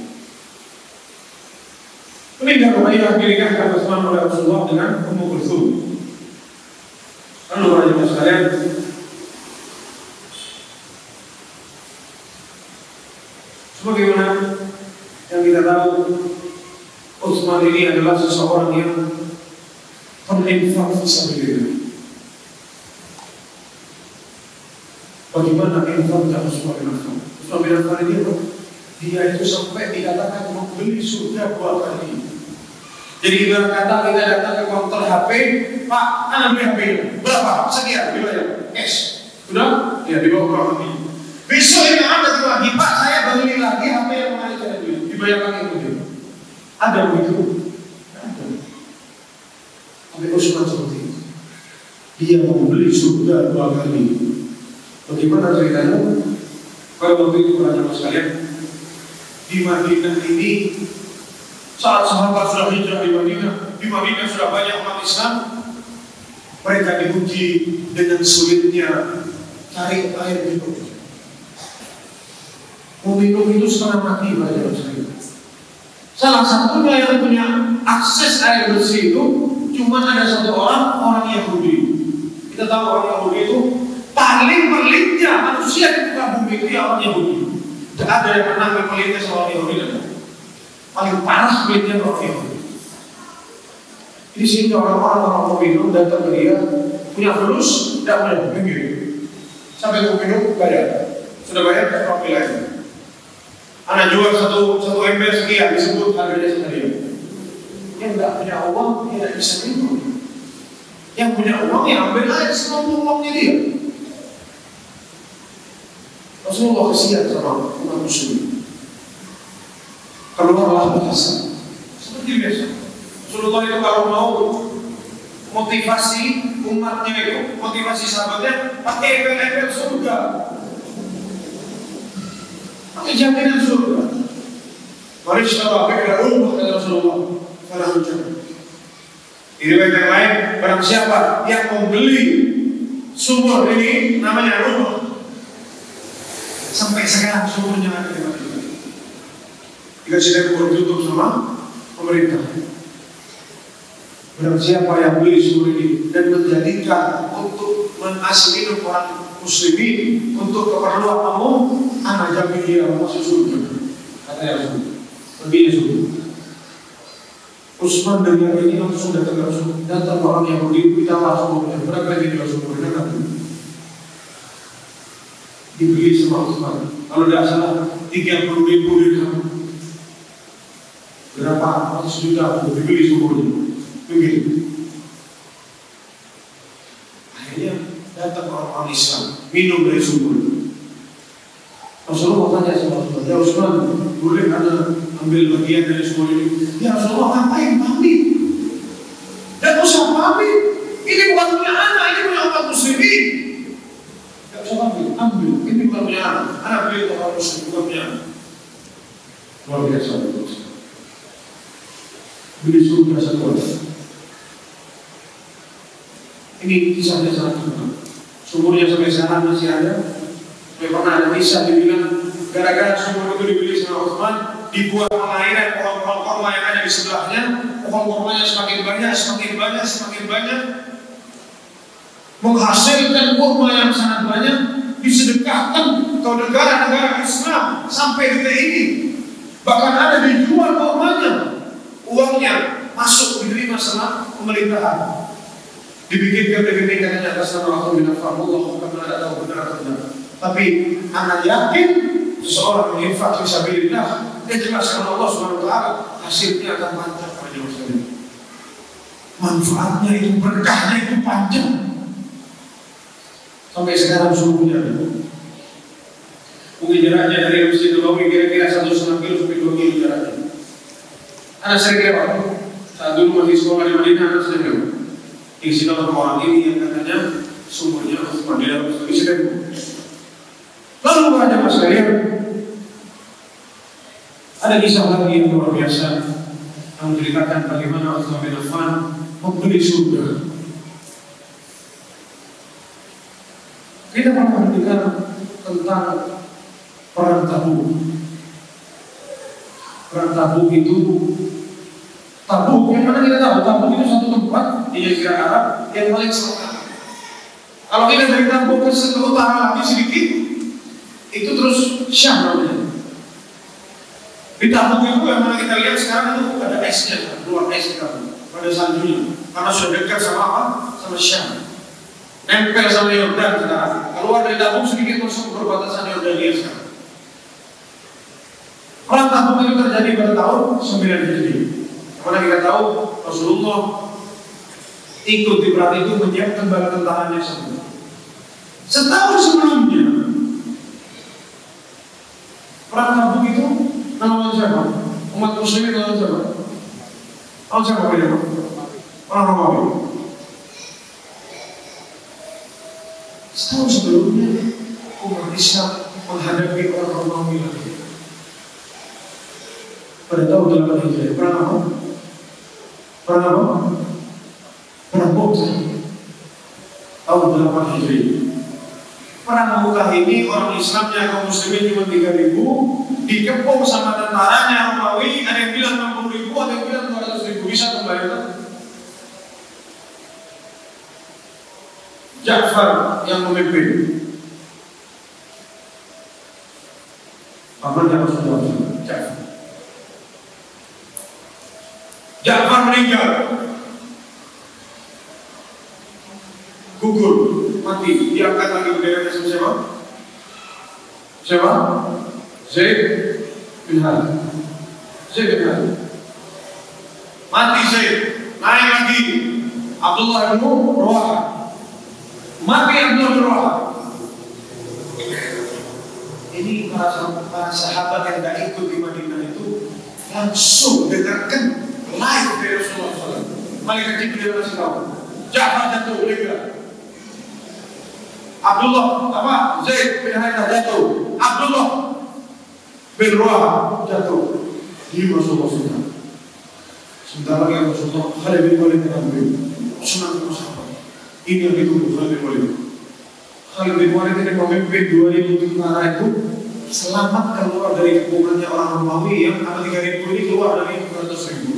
Meninggal Umayyah dinikahkan Utsman oleh Rasulullah dengan Ummu Kulthum. Lalu para sekalian, Sebagaimana yang kita tahu Utsman ini adalah seseorang yang berinfak fisabilillah. Bagaimana infaknya Utsman bin Affan? Utsman bin Affan ini dia itu sampai dikatakan membeli surga dua kali. Jadi kita kata kita datang ke konter HP, Pak, anak beli HP berapa? Sekian, dibayar, cash. Sudah? Ya dibawa ke Besok ini ada lagi, Pak, saya beli lagi HP yang mana saya beli, dibayar lagi kemudian. Ada begitu? Ada. Tapi Utsman seperti itu. Dia membeli surga dua kali. Bagaimana ceritanya? Kalau waktu itu para sekalian di Madinah ini saat sahabat sudah hijrah di Madinah, di Madinah sudah banyak umat Islam. Mereka diuji dengan sulitnya cari air minum. Mau minum itu setengah mati pada sekalian. Salah satunya yang punya akses air bersih itu cuma ada satu orang, orang Yahudi. Kita tahu orang Yahudi itu paling pelitnya manusia di muka bumi itu ya orang Yahudi. Tidak ada yang pernah pelitnya sama orang Yahudi dan paling parah pelitnya orang Yahudi. Di sini orang-orang orang peminum datang ke dia punya fulus, tidak boleh pinggir. Sampai peminum bayar, sudah bayar ke lain. Anak jual satu satu ember sekian disebut harganya sekian. Yang tidak punya uang tidak bisa minum. Yang punya uang ya ambil aja semua uangnya dia. Rasulullah kesian sama umat muslim. Keluarlah bahasa seperti biasa. Rasulullah itu kalau mau motivasi umatnya itu, motivasi sahabatnya, pakai embel-embel surga. Pakai jaminan surga. Mari kita pakai rumah kata Rasulullah. Kalau hujan. Di riwayat yang lain, barang siapa yang membeli sumur ini namanya rumah. Sampai sekarang sumurnya ada di Madinah. Jika sudah ditutup sama pemerintah. Barang siapa yang beli sumur ini dan menjadikan untuk mengasli orang muslimin untuk keperluan umum, anak jamin dia masuk surga. Kata ya Rasul. Lebih surga. Usman dengar ini langsung datang ke. Datang orang yang begitu kita langsung berapa dia Rasul berapa Dibeli sama Usman. Kalau tidak salah tiga puluh ribu dirham. Berapa ratus juta dibeli sumurnya. Begitu. Akhirnya datang orang-orang Islam minum dari sumur. Rasulullah tanya sama Rasulullah, ya Usman, boleh ada ambil bagian dari sumur ini? Ya Rasulullah, ngapain pamit? Dan usah pamit. Ini bukan punya anak, ini punya umat muslimin. Ambil. Ini punya anak. Anak beli untuk orang muslim, bukan. Luar biasa. Beli surga satu Ini kisahnya sangat terkenal. Sumurnya sampai sekarang masih ada. Sampai pernah ada bisa dibilang gara-gara sumur itu dibeli sama Uthman, dibuat pengairan pohon-pohon korma yang ada di sebelahnya, pohon kormanya semakin banyak, semakin banyak, semakin banyak, menghasilkan kurma yang sangat banyak, disedekahkan ke negara-negara Islam sampai detik ini. Bahkan ada dijual uangnya, uangnya masuk diterima sama pemerintahan. Dibikinkan rekening katanya atas nama Allah bin Affan. Allah bukan ada tahu benar atau tidak. Tapi anak yakin seseorang menginfak fisabilillah dia jelas karena Allah taala hasilnya akan mantap pada. Manfaatnya itu berkahnya itu panjang. Sampai sekarang suhunya Mungkin jaraknya dari Masjid Nabawi kira-kira satu setengah kilo sampai dua kilo jaraknya. Anak sering lewat. Saat dulu masih sekolah di Madinah, anak sering lewat. Isi dalam orang ini yang katanya sumbernya Utsman di dalam Islam. Lalu ada mas kalian, ada kisah lagi yang luar biasa yang menceritakan bagaimana Utsman bin Affan membeli surga. Kita mendengar tentang perang Tabuk. Perang Tabuk itu Tabuk yang mana kita tahu Tabuk itu satu tempat di Jazirah Arab yang paling selatan. Kalau kita dari Tabuk ke utara lagi sedikit, itu terus Syam namanya. Di Tabuk itu yang mana kita lihat sekarang itu ada esnya, keluar es di Tabuk, pada saljunya, karena sudah dekat sama apa? Sama Syam. Nempel sama Yordan sekarang. Keluar dari Tabuk sedikit masuk perbatasan Yordania sekarang. Perang Tabuk itu terjadi pada tahun 9 Hijriah. Karena kita tahu Rasulullah ikut di perang itu menyiapkan bala tentaranya semua. Setahun sebelumnya perang Tabuk itu nama siapa? Umat muslimin nama siapa? Tahu siapa? Orang Romawi. Setahun sebelumnya umat Islam menghadapi orang Romawi lagi. Pada tahun 8 Hijriah, perang apa? Perang apa? Perang Mu'tah. Tahun 8 Hijriah. Perang Mu'tah ini orang Islamnya kaum muslimin cuma 3 ribu dikepung sama tentaranya Romawi ada yang bilang 60 ribu ada yang bilang 200 ribu bisa membayangkan Ja'far yang memimpin Pamannya Rasulullah Ja'far Ja'far meninggal gugur mati diangkat lagi bendera sama siapa? Siapa? Zaid bin Harith. Zaid bin Harith. Mati Zaid, naik lagi Abdullah bin Rawaha. Mati bin Rawaha. Ini para, para sahabat yang tidak ikut di Madinah itu langsung dengarkan live dari Rasulullah SAW. Malaikat Jibril kasih tahu. Ja'far jatuh meninggal. Abdullah apa Zaid bin Harithah jatuh. Abdullah bin Rawah jatuh. Ini Rasulullah SAW. Sebentar lagi Rasulullah Khalid bin Walid ambil. Senang sama sahabat. Ini yang ditunggu Khalid Walid. Khalid bin Walid ini pemimpin 2000 tentara itu selamat keluar dari kepungannya orang Romawi yang apa 3000 ini keluar dari 200 ribu.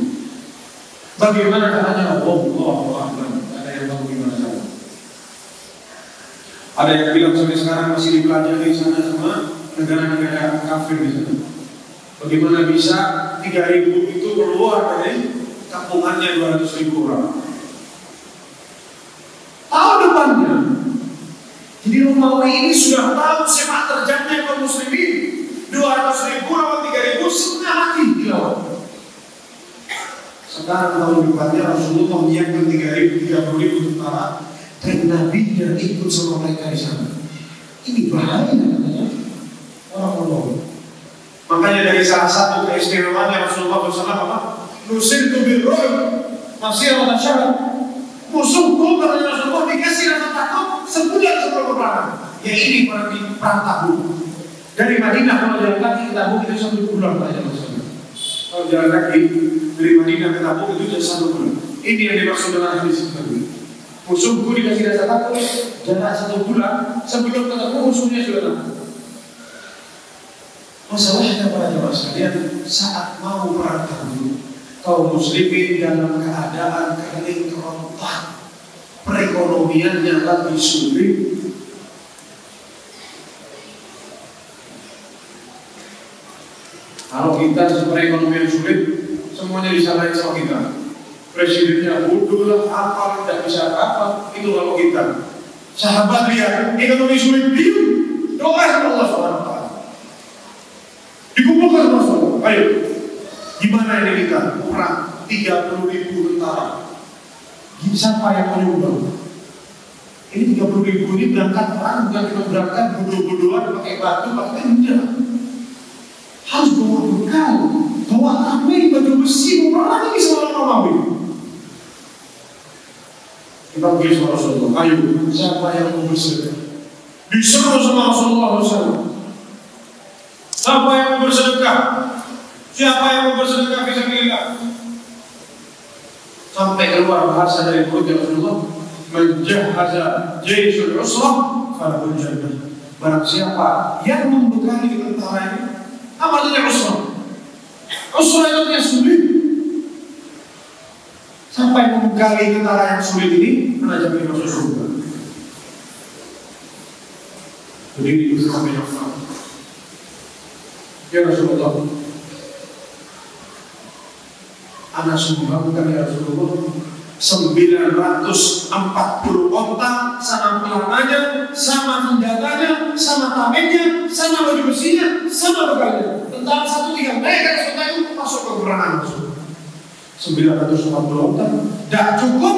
Bagaimana caranya? Allah Akbar. Ada yang tahu gimana cara? Ada yang bilang sampai sekarang masih dipelajari di sana sama negara-negara kafir di sana. Bagaimana bisa 3000 itu keluar dari kampungannya 200 ribu orang? Tahu depannya. Jadi Romawi ini sudah tahu sepak terjangnya kaum muslimin. 200 ribu lawan 3 ribu semua mati dilawan. Sekarang tahun depannya Rasulullah menyiapkan 3 ribu, 30 ribu tentara dan Nabi yang ikut sama mereka di sana. Ini bahaya katanya orang Romawi. Makanya dari salah satu keistimewaan Rasulullah SAW apa? Nusir tu birroh masih ada syarat. Musuhku kata Rasulullah dikasih rasa takut sebulan sebelum peperangan. Ya ini berarti perang Tabuk. Dari Madinah kalau jalan kaki ke Tabuk itu satu bulan saja maksudnya. Kalau jalan kaki dari Madinah ke Tabuk itu jadi satu bulan. Ini yang dimaksud dengan hadis tadi. Musuhku dikasih rasa takut jalan satu bulan sebelum ketemu musuhnya sudah tahu. Masalahnya para jemaah sekalian saat mau perang Tabuk kaum muslimin dalam keadaan kering kerontak perekonomiannya lebih sulit. Kalau kita perekonomian sulit semuanya bisa naik sama kita. Presidennya bodoh lah apa tidak bisa apa itu kalau kita. Sahabat lihat ekonomi sulit diam doa sama Allah SWT dikumpulkan masuk, ayo gimana ini kita? Perang 30 ribu tentara. Siapa yang menyumbang? Ini 30 ribu ini berangkat perang, bukan cuma berangkat bodoh-bodohan pakai batu, pakai enggak. Harus bawa bekal, bawa tameng, baju besi, memerangi seorang Romawi. Kita pergi sama Rasulullah. Ayo, siapa yang mau bersedekah? Disuruh sama Rasulullah SAW. Siapa yang mau bersedekah? Siapa yang mau bersedekah fisabilillah? Sampai keluar bahasa dari mulut Rasulullah, menjahaza jaisul usrah falahul jannah. Barang siapa yang membekali tentara ini, apa artinya usrah? Usrah itu yang sulit. Sampai membekali tentara yang sulit ini, menajami masuk surga. Berdiri bersama yang Ya Rasulullah, anak sumbangkan ya Rasulullah 940 onta sama pelananya, sama senjatanya, sama tamengnya, sama baju besinya, sama bekalnya. Tentang satu tiga ke kota itu masuk ke peperangan masuk. 940 onta, tidak cukup.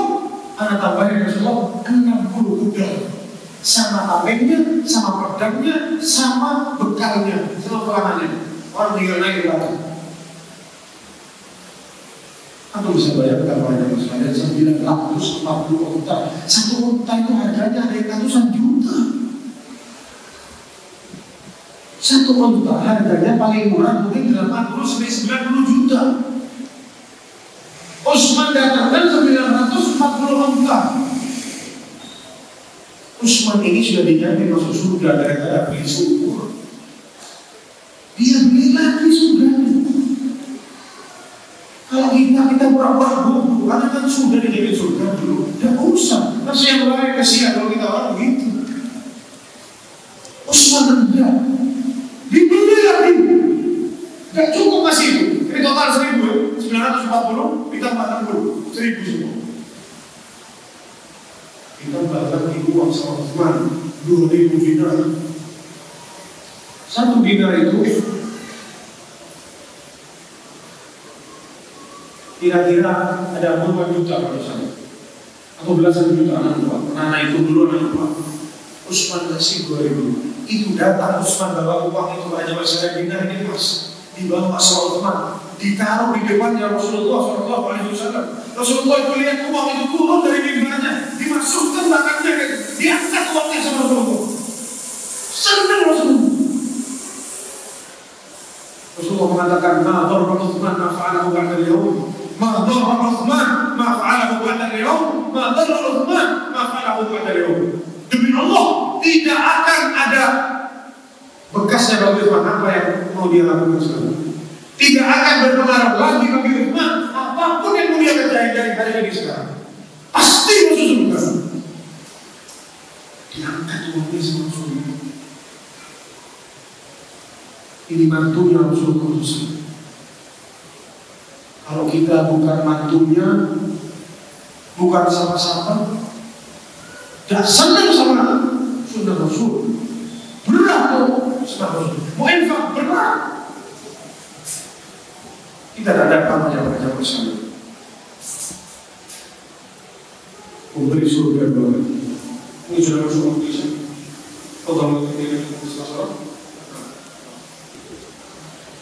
Anak tambahin Rasulullah 60 kuda sama tamengnya, sama pedangnya, sama bekalnya, sama pelananya. Orang tinggal naik belakang. Anda bisa bayangkan banyak sekalian 940 unta. Satu unta itu harganya ada ratusan juta. Satu unta harganya paling murah mungkin 80 sampai 90 juta. Usman datangkan 940 unta. Usman ini sudah dijamin masuk surga gara-gara beli subur. Dia beli lagi surganya. Kalau kita kita pura-pura bodoh, karena kan sudah dijamin surga dulu. Tidak usah. Masih yang lain kasihan kalau kita orang begitu. Usman enggak. Dibeli lagi. Gak cukup masih itu. Ini total seribu ya. 940 ditambah 60. Seribu semua. Kita bagi uang sama Usman. Dua ribu dinar. Satu dinar itu kira-kira ada puluhan juta pada sana? Atau belasan juta anak buah anak itu dulu anak buah Usman kasih dua ribu. Itu datang Usman bawa uang itu hanya masalah dinar ini mas. Dibawa sama Utsman ditaruh di depannya Rasulullah Shallallahu Alaihi Wasallam. Rasulullah itu lihat uang itu turun dari mimbarnya. Dimasukkan belakangnya diangkat uangnya sama Rasulullah. Senang Rasulullah. Rasulullah mengatakan ma dharra Utsman ma fa'alahu ba'da al-yawm ma dharra Utsman ma fa'alahu ba'da al-yawm ma dharra Utsman ma fa'alahu ba'da al-yawm demi Allah tidak akan ada bekasnya bagi Utsman apa yang mau dia lakukan sekarang? Tidak akan berpengaruh lagi bagi Utsman apa pun yang dia kerjain dari hari ini sekarang pasti masuk surga diangkat uangnya sama Rasulullah ini mantunya Rasulullah SAW. Kalau kita bukan mantunya, bukan sama-sama, tidak senang sama sunnah Rasul. Berat tuh sunnah Rasul. Mau infak berat. Kita tidak namanya baca bersama. Memberi surga dua. Ini sudah masuk waktu Allah ini salah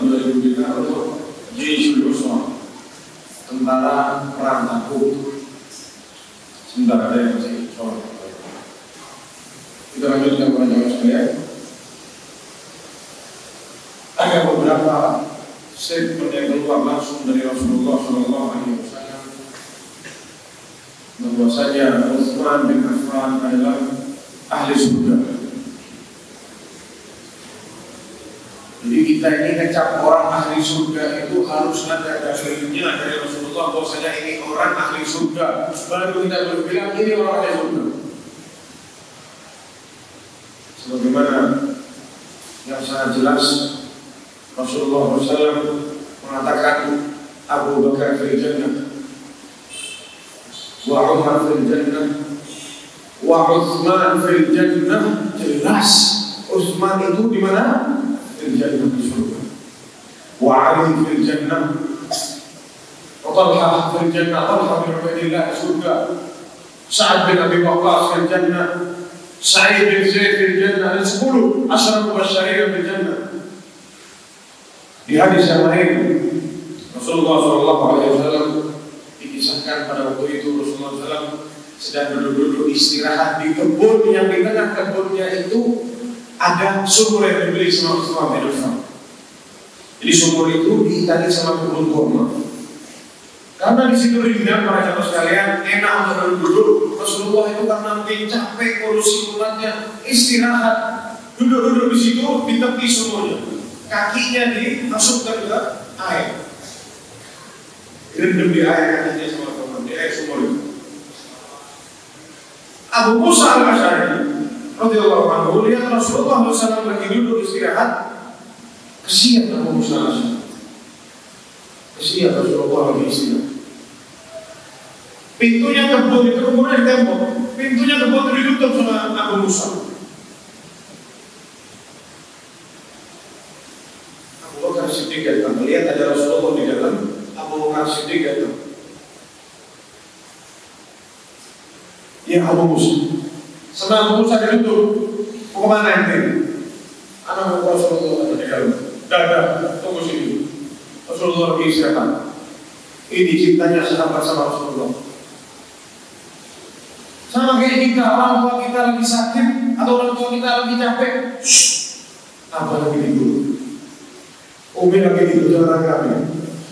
2005 untuk Yesus Usman tentara perang aku, sebentar ada yang masih sorry kita lanjutkan pada jam sekalian. Ada beberapa statement yang keluar langsung dari Rasulullah Shallallahu Alaihi Wasallam. Bahwasanya Utsman bin Affan adalah ahli surga. Jadi kita ini kecap orang ahli surga itu harus ada dalilnya dari Rasulullah bahwasanya ini orang ahli surga. Baru kita boleh bilang ini orang ahli surga. Sebagaimana yang sangat jelas Rasulullah SAW mengatakan Abu Bakar fil jannah wa Umar fil jannah wa Utsman fil jannah jelas Utsman itu di mana? Surga. Wa Ali fil jannah wa Talha fil jannah Talha bin Ubaidillah surga. Sa'ad bin Abi Waqqas fil jannah Sa'id bin Zaid fil jannah dan 10 asyara mubasysyirin fil jannah. Di hadis yang lain Rasulullah Shallallahu Alaihi Wasallam dikisahkan pada waktu itu Rasulullah SAW sedang duduk-duduk istirahat di kebun yang di tengah kebunnya itu ada sumur yang dibeli sama Rasulullah bin Jadi sumur itu diitali sama kebun kurma. Karena di situ dibilang para jamaah sekalian enak untuk duduk. Rasulullah itu karena mungkin capek ngurusi umatnya istirahat duduk-duduk di situ di tepi sumurnya kakinya dimasukkan ke air. Direndam di air kakinya sama teman di air sumur itu. Abu Musa al Ashari radhiyallahu anhu lihat Rasulullah SAW lagi duduk istirahat. Kesian Abu Musa. Kesian Rasulullah lagi istirahat. Pintunya kebun itu kemudian di tembok. Pintunya kebun itu ditutup sama Abu Musa. Abu Bakar Siddiq datang melihat ada Rasulullah di dalam Abu Bakar Siddiq datang Ya Abu Musa Sama Musa ditutup Mau ke mana ente? Anak Rasulullah ada di dalam Dadah, tunggu sini Rasulullah lagi istirahat Ini ciptanya sahabat sama Rasulullah Sama kayak kita, orang tua kita lagi sakit Atau orang tua kita lagi capek Shh, Apa lagi tidur Umi lagi tidur jangan kami.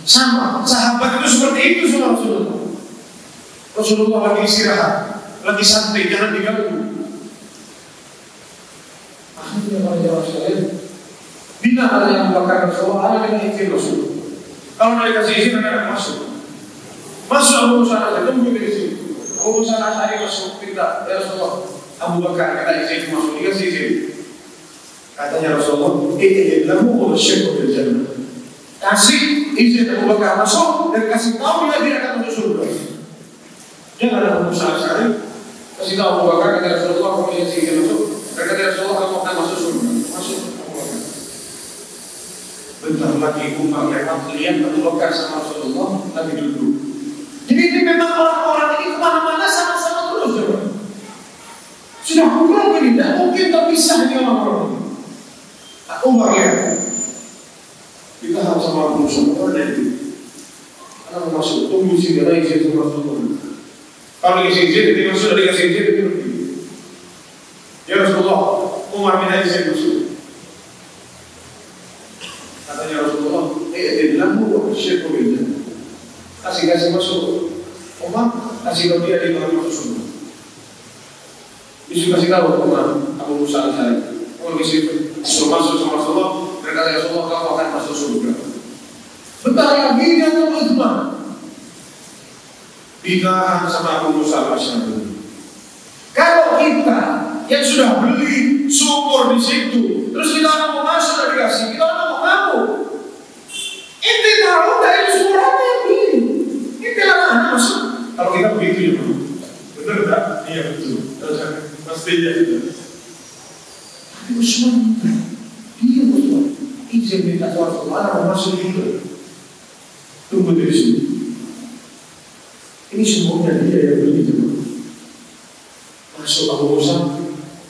Sama, sahabat itu seperti itu sama Rasulullah. Rasulullah lagi istirahat, lagi santai, jangan diganggu. Bila ada yang membakar Rasulullah, ada yang izin Rasul. Kalau mereka kasih izin, mereka masuk. Masuk Abu Musa Nasari, tunggu di sini. Abu Musa Nasari masuk, tidak, ya Rasulullah. Abu Bakar kata izin masuk, dikasih izin. Katanya Rasulullah, "Ini lahu wa syekhu bil jannah." Kasih izin Abu Bakar masuk dan kasih tahu dia dia akan masuk surga. Jangan ada Musa Asyari kasih tahu Abu Bakar kata Rasulullah kamu izin masuk. Dan kata Rasulullah akan masuk surga. Masuk. Bentar lagi Umar lewat lihat Abu Bakar sama Rasulullah lagi duduk. Jadi ini memang orang-orang ini ke mana-mana sama-sama terus ya. Sudah kurang ini, tidak mungkin terpisah ini orang-orang. Umar lihat kita harus sama Abu Musa ada itu karena mau masuk tunggu sini ada izin sama Rasulullah kalau dikasih izin itu masuk dari kasih izin itu ya Rasulullah. Umar minta izin masuk katanya Rasulullah eh dia bilang bu syekh bil kasih kasih masuk. Umar kasih tahu dia di dalam masuk surga Yesus kasih tahu Umar Abu Musa al-Syari Umar kasih suruh masuk sama Rasulullah. Berkata ya Rasulullah kamu akan masuk surga? Bentar lagi dia akan Uthman ditahan sama Abu Musa al-Asyari kalau kita yang sudah beli sumur di situ. Terus kita mau masuk dan dikasih kita mau ngaku ini tahu dari sumur apa yang beli? Ini anak masuk. Kalau kita begitu ya benar tak? iya betul. Pasti ya tapi Usman dia Usman izin minta suatu mana mau masuk juga tunggu di sini. Ini semuanya dia yang beli itu masuk Abu Musa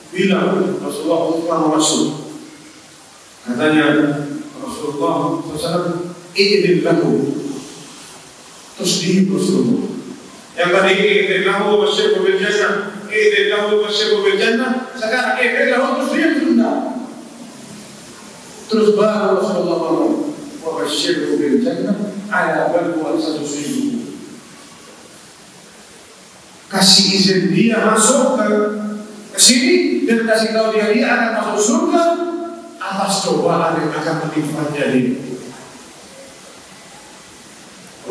bilang Rasulullah Uthman masuk katanya Rasulullah SAW izin lahu terus dia Rasulullah. Yang tadi izin lahu wasyaiku bil jannah. Izin lahu wasyaiku bil jannah. Sekarang izin lahu terus dia tunda. Terus baru Rasulullah ngomong Wabashirhu bil jannah ala suju. Kasih izin dia masuk ke ke sini dan kasih tahu dia dia akan masuk surga. Atas cobaan yang akan menimpa dia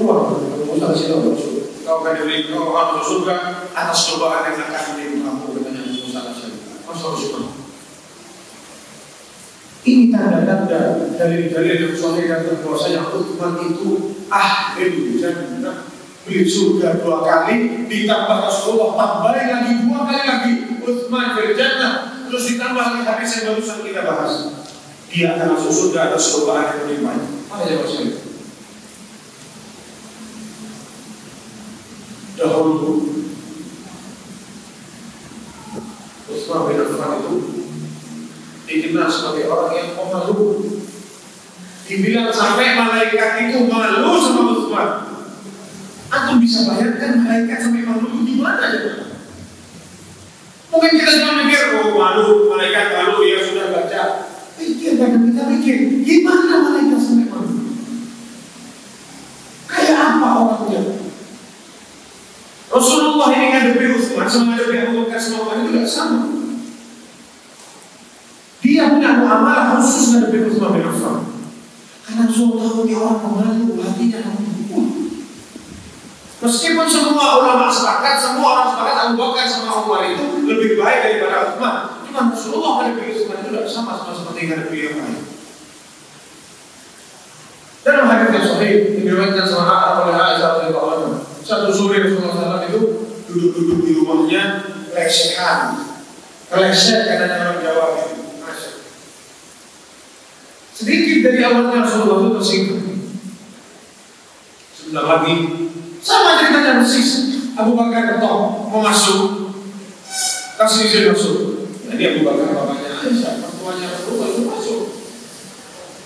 Ruang, Musa kasih tahu kau akan diberi kau akan masuk surga. Atas cobaan yang akan menimpa kamu katanya Musa kasih masuk surga. Ini tanda-tanda dari dari yang sahih dan bahwasanya Utsman itu ahli jannah. Beli surga dua kali ditambah Rasulullah tambahin lagi dua kali lagi Utsman fil jannah terus ditambah lagi hadis yang barusan kita bahas dia akan masuk surga atas cobaan yang menimpa apa ya maksudnya dahulu Utsman bin Affan itu dikenal sebagai orang yang pemalu. Dibilang sampai malaikat itu malu sama Utsman. Antum bisa bayangkan malaikat sampai malu gimana ya? Mungkin kita cuma mikir, oh malu, malaikat malu, ya sudah baca. Pikir, kadang kita mikir, gimana malaikat sampai malu? Kayak apa orangnya? Rasulullah ini ngadepi Utsman sama ngadepi Abu Bakar sama itu tidak sama. Dia punya muamalah khusus ngadepi Utsman bin Affan. Karena Rasulullah dia orang pemalu, hatinya lembut. Meskipun semua ulama sepakat, semua orang sepakat Abu sama Umar itu lebih baik daripada Utsman. Cuma Rasulullah Utsman itu tidak sama sama seperti ngadepi yang lain. Dalam hadis yang sahih diriwayatkan sama oleh Aisyah radhiyallahu anha, satu sore Rasulullah SAW itu duduk-duduk di rumahnya lesehan, kelesek karena orang Jawa itu. Sedikit dari awalnya Rasulullah itu tersinggung. Sebentar lagi, sama ceritanya persis. Abu Bakar ketok mau masuk, kasih izin masuk. Jadi Abu Bakar bapaknya Aisyah, perempuannya Rasulullah itu masuk.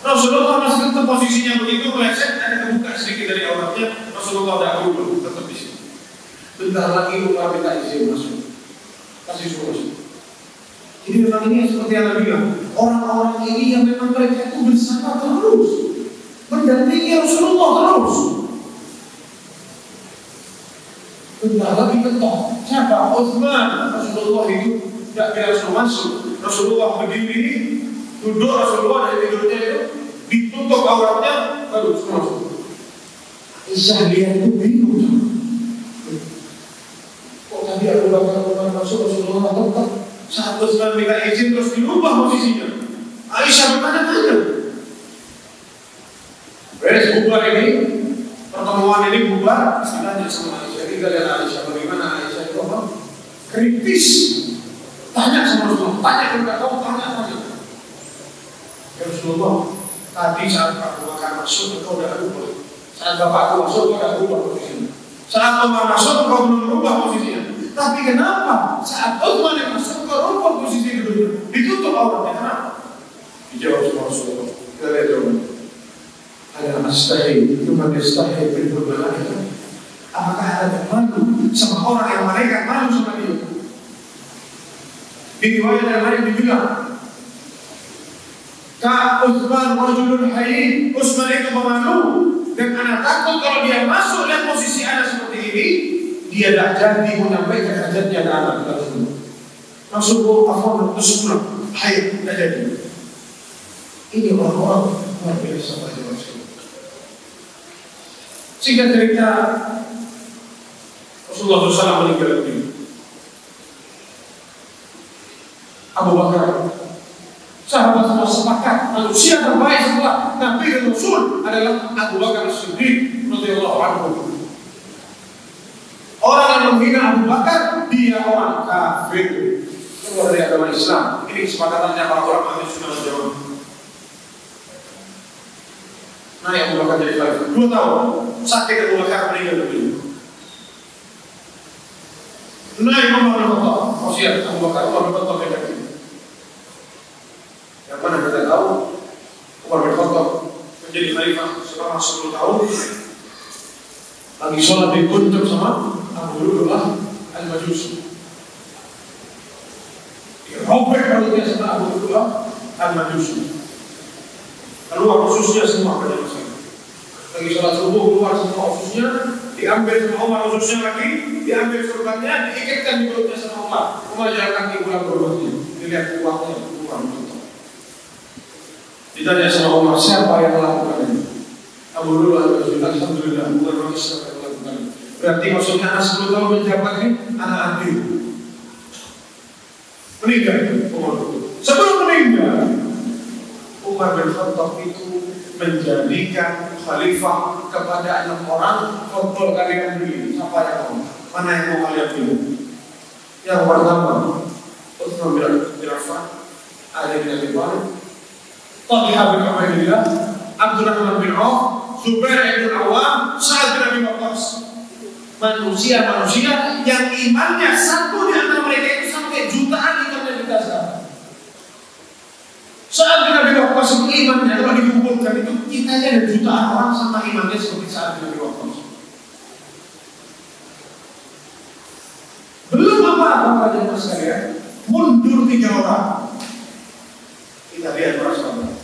Rasulullah masih tetap posisinya begitu meleset, ada kebuka sedikit dari awalnya. Rasulullah tidak berubah, tetap di sini. Bentar lagi Umar minta izin masuk, kasih suruh masuk. Jadi memang ini seperti yang Nabi bilang, orang-orang ini yang memang mereka itu bersama terus, mendampingi Rasulullah terus. Bentar lagi ketok, siapa? Utsman. Rasulullah itu tidak bilang suruh masuk. Rasulullah berdiri, duduk Rasulullah dari tidurnya itu ditutup auratnya, baru. Aisyah lihat itu bingung. Kok tadi Abu Bakar Umar masuk Rasulullah tetap saat Utsman minta izin terus dirubah posisinya. Aisyah bertanya-tanya. Beres bubar ini, pertemuan ini bubar, istilahnya Aisyah. Kita lihat Aisyah bagaimana Aisyah itu apa? Kritis. Tanya sama Rasulullah, tanya kepada kamu, tanya tanya. Ya Rasulullah, tadi saat Abu Bakar masuk, engkau sudah berubah. Saat bapakku masuk, engkau sudah berubah posisinya. Saat Umar masuk, engkau belum berubah posisinya. Tapi kenapa saat Utsman yang masuk ke rubah posisi duduknya ditutup auratnya kenapa? Dijawab sama Rasulullah. Kita lihat jawabannya. Ada astahi, cuma astahi bil malaika. Apakah ada malu sama orang yang malaikat malu sama dia? Di riwayat yang lain dibilang, Ka Utsman rajulun hayyin, Utsman itu pemalu dan anak takut kalau dia masuk dan posisi anak seperti ini, dia tidak jadi menyampaikan hajatnya ke anak kita semua. Langsung bawa afwan Rasulullah, hai, tidak jadi. Ini orang-orang luar biasa. Singkat cerita, Rasulullah SAW meninggal dunia. Abu Bakar sahabat semua sepakat manusia terbaik setelah Nabi dan Rasul adalah Abu Bakar Siddiq radhiyallahu anhu. Orang yang menghina Abu Bakar dia orang kafir keluar dari agama Islam. Ini kesepakatannya para ulama ahli sunnah jamaah. Nah, Abu Bakar jadi khalifah dua tahun sakit Abu Bakar meninggal dunia. Naik Umar bin Khattab, wasiat Abu Bakar? Umar bin Khattab yang mana kita tahu? Umar menjadi khalifah selama 10 tahun. Lagi sholat di kuntum sama Abu Lu'lu'ah al-Majusi. Dirobek perutnya sama Abu Lu'lu'ah al-Majusi. Keluar khususnya semua pada itu Lagi sholat subuh keluar semua ususnya, diambil sama Umar ususnya lagi, diambil surbannya, diikatkan di perutnya sama Umar. Umar jalan kaki pulang ke. Dilihat uangnya keluar begitu. Ditanya sama Umar, siapa yang melakukan ini? Abu Lulu Alhamdulillah, Alhamdulillah, bukan orang Islam yang melakukan. Berarti maksudnya anak 10 tahun menjabat ini anak adil. Meninggal Umar. Sebelum meninggal, Umar bin Khattab itu menjadikan khalifah kepada enam orang kontrol kalian pilih siapa yang mau? Mana yang mau kalian pilih? Yang pertama Utsman bin Affan Ali bin Abi Thalib Talha bin Ubaidillah Abdurrahman bin Auf Zubair bin Awam Sa'ad bin Abi Waqqas. Manusia-manusia yang imannya satu di antara mereka itu sampai jutaan imannya kita sekarang saat Nabi Waqqas itu imannya dikumpulkan itu kita ada jutaan orang sama imannya seperti saat Nabi Waqqas. Belum apa-apa pada sekalian, mundur tiga orang. Kita lihat para sahabat.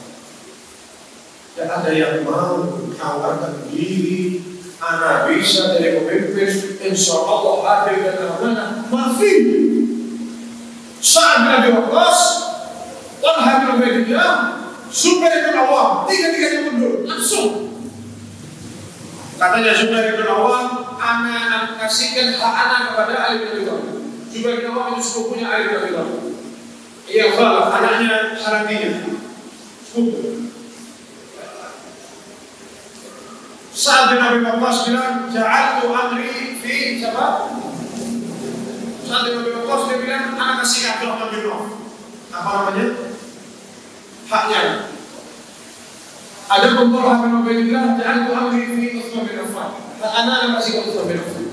Dan ada yang mau menawarkan diri, anak bisa dari pemimpin, insya Allah ada dan amanah. Maafin. Saat Nabi Waqqas Talha bin Ubaidillah, Zubair bin Awam, tiga-tiganya mundur, langsung. Katanya Zubair bin Awam, anak kasihkan hak anak kepada Ali bin Abi Thalib. Zubair bin Awam itu sepupunya Ali bin Abi Thalib. Iya, salah, anaknya Haratinya. Sepupu. Saat bin Abi Waqqas bilang, Ja'altu amri fi siapa? Saat bin Abi Waqqas dia bilang, anak kasih Abdurrahman bin Auf. Apa namanya? Haknya. Ada pun Talha bin Ubaidillah ja'altu amri fi Utsman bin Affan. Hak anak anak kasih ke Utsman bin Affan.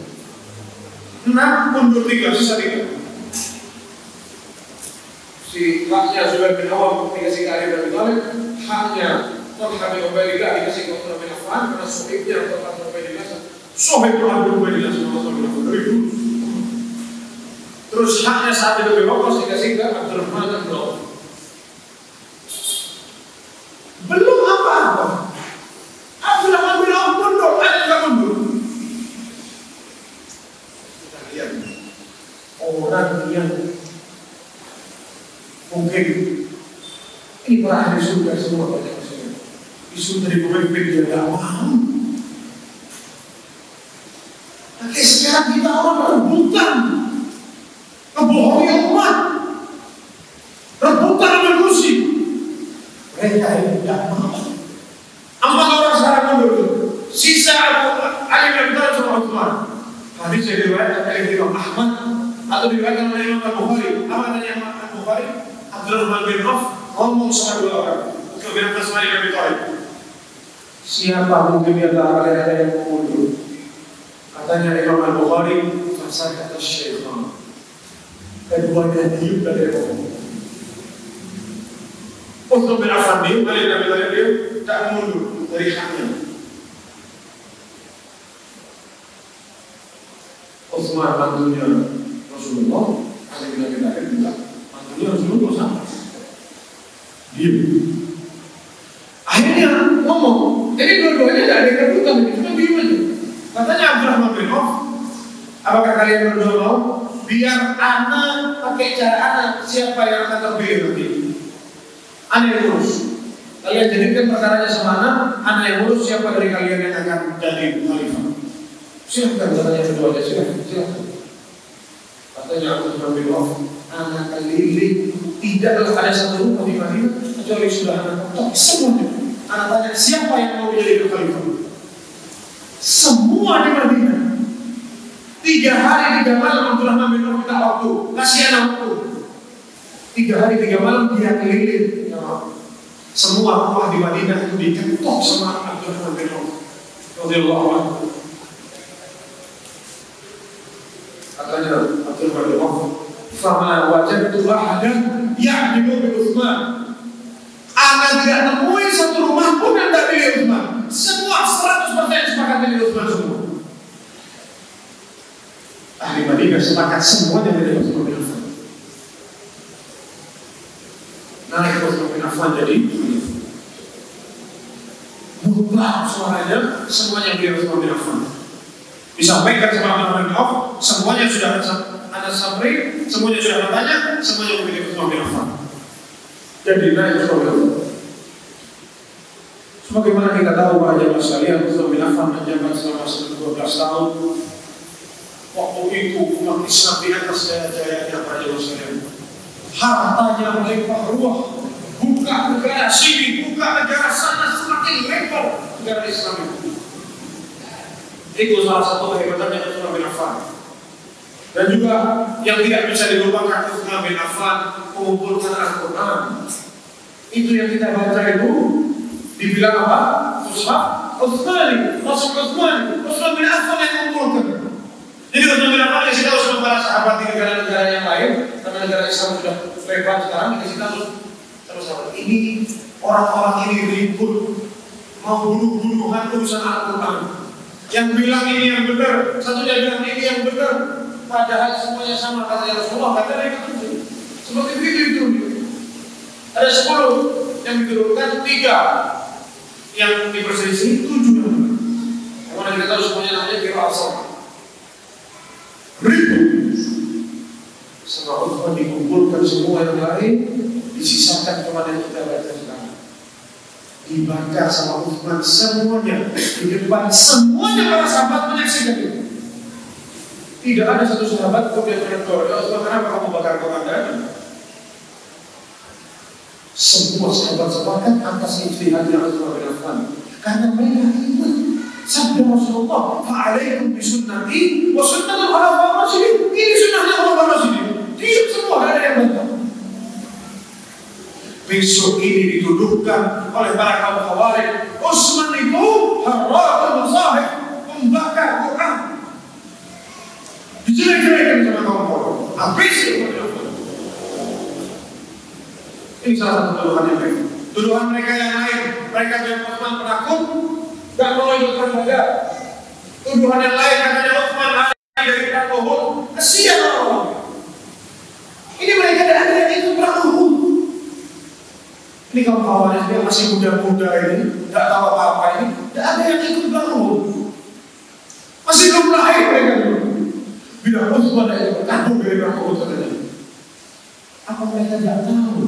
Enam mundur tiga, sisa tiga. Si haknya Zubair bin Awam dikasih ke Ali bin haknya Talha bin Ubaidillah dikasih ke Utsman bin Affan karena suhibnya Talha bin Ubaidillah suhib Talha bin Ubaidillah sama Utsman bin Affan. Terus haknya saat itu bin dikasih ke Abdurrahman bin Auf. Belum apa-apa. Abdurrahman bin Auf mundur, ada yang mungkin ini semua dari pemimpin dia tidak mau. Tapi sekarang kita orang rebutan, umat, rebutan dengan kursi. Mereka ini tidak mau. Empat orang sekarang mundur. Sisa Abu Ali bin Abi Thalib sama Utsman. Hadis yang diriwayatkan oleh Imam Ahmad atau diriwayatkan oleh Imam Al-Bukhari. Apa katanya Imam Al-Bukhari? Abdurrahman bin Auf ngomong sama dua orang. Utsman bin Ali bin Abi Thalib. Siapa mungkin antara kalian ada yang mundur? Katanya Imam Al-Bukhari, Fasad kata syaitan. Keduanya diam dari ngomong. Utsman bin Affan diam, Ali bin Abi Thalib diam, tak mundur dari haknya. Utsman mantunya Rasulullah, bin Abi Thalib juga mantunya Rasulullah sama. Diam. Akhirnya ngomong, jadi dua-duanya tidak ada kebutuhan, cuma diam aja. Katanya Abdurrahman bin Auf, apakah kalian berdua mau? Biar anak pakai cara anak siapa yang akan terpilih nanti. Anak yang. Kalian jadikan perkaranya sama anak, anak yang siapa dari kalian yang akan jadi khalifah. Silahkan katanya keduanya, silahkan, silahkan. Katanya Abdurrahman bin Auf, anak keliling tidaklah ada satu rumah di Madinah kecuali sudah anak tapi semuanya. Anak tanya siapa yang mau menjadi khalifah? Semua di Madinah. Tiga hari tiga malam Abdurrahman bin Auf minta waktu, kasih anak waktu. Tiga hari tiga malam dia keliling. Semua rumah di Madinah itu diketok sama Abdurrahman bin Auf. Radhiyallahu anhu. Katanya Abdurrahman bin Auf, "Fama wajadtu ahadan ya'dilu bi Utsman." Anak tidak nemuin satu rumah pun yang tidak pilih Utsman. Semua 100% sepakat pilih Utsman semua. Ahli Madinah sepakat semuanya pilih Utsman bin Naik Utsman bin Affan jadi Wah, suaranya semuanya beliau Utsman bin Affan. Disampaikan sama Abdurrahman bin Auf, semuanya sudah ada sampai, semuanya sudah bertanya, semuanya memilih Utsman bin. Jadi naik Utsman bin Affan. Sebagaimana kita tahu para jamaah sekalian, Utsman bin Affan menjabat selama 12 tahun. Waktu itu umat Islam di atas jaya-jayanya para jamaah sekalian. Hartanya melimpah ruah, buka negara sini, buka negara sana, semakin lebar negara Islam itu. Itu salah satu kehebatannya Utsman bin Affan. Dan juga yang tidak bisa dilupakan Utsman bin Affan mengumpulkan Al-Quran. Itu yang kita baca itu dibilang apa? Utsman, Utsmani, Rasul Utsmani, Utsman bin Affan yang mengumpulkan. Jadi Utsman bin Affan dikasih tahu sama para sahabat di negara-negara yang lain, negara Islam sudah lebar sekarang dikasih tahu sama sahabat ini orang-orang ini ribut mau bunuh-bunuhan urusan Al-Quran. Yang bilang ini yang benar, satunya bilang ini yang benar. Padahal semuanya sama kata Rasulullah, kata mereka itu. Seperti itu itu. Ada sepuluh yang diturunkan, tiga yang diperselisih, tujuh yang. Karena kita tahu semuanya namanya kira. Ribut. Sama Uthman dikumpulkan semua yang lain, disisakan kepada kita baca sekarang dibaca sama Uthman semuanya di depan semuanya para sahabat menyaksikan itu. Tidak ada satu sahabat kemudian menegur, ya Uthman kenapa kamu bakar komandan? Semua sahabat sepakat atas ijtihadnya Uthman bin Affan karena mereka ingat sabda Rasulullah, "Fa'alaikum bisunnati wa sunnatul khulafaur rasyidin." Ini sunnahnya khulafaur rasyidin. Diam semua, ada yang bantah. Besok ini dituduhkan oleh para kaum khawarij. Utsman itu haratul masahib, membakar Quran. Dijelek-jelekan sama kaum khawarij. Habis itu. Ini salah satu tuduhan yang mereka. Tuduhan mereka yang lain, mereka bilang Utsman penakut, gak mau ikut berbeda. Tuduhan yang lain katanya Utsman lari dari Uhud. Kesian orang-orang. Ini mereka tidak ada yang ikut perang Uhud. Ini kalau kawannya dia masih muda-muda ini, tidak tahu apa-apa ini, tidak ada yang ikut bangun. Masih belum lahir mereka dulu. Bila Utsman itu berkabung dari perang Uhud katanya. Apa mereka tidak tahu?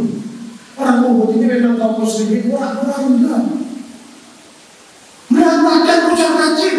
Orang Uhud ini memang kaum muslimin orang-orang muda. Berantakan kucang kacir.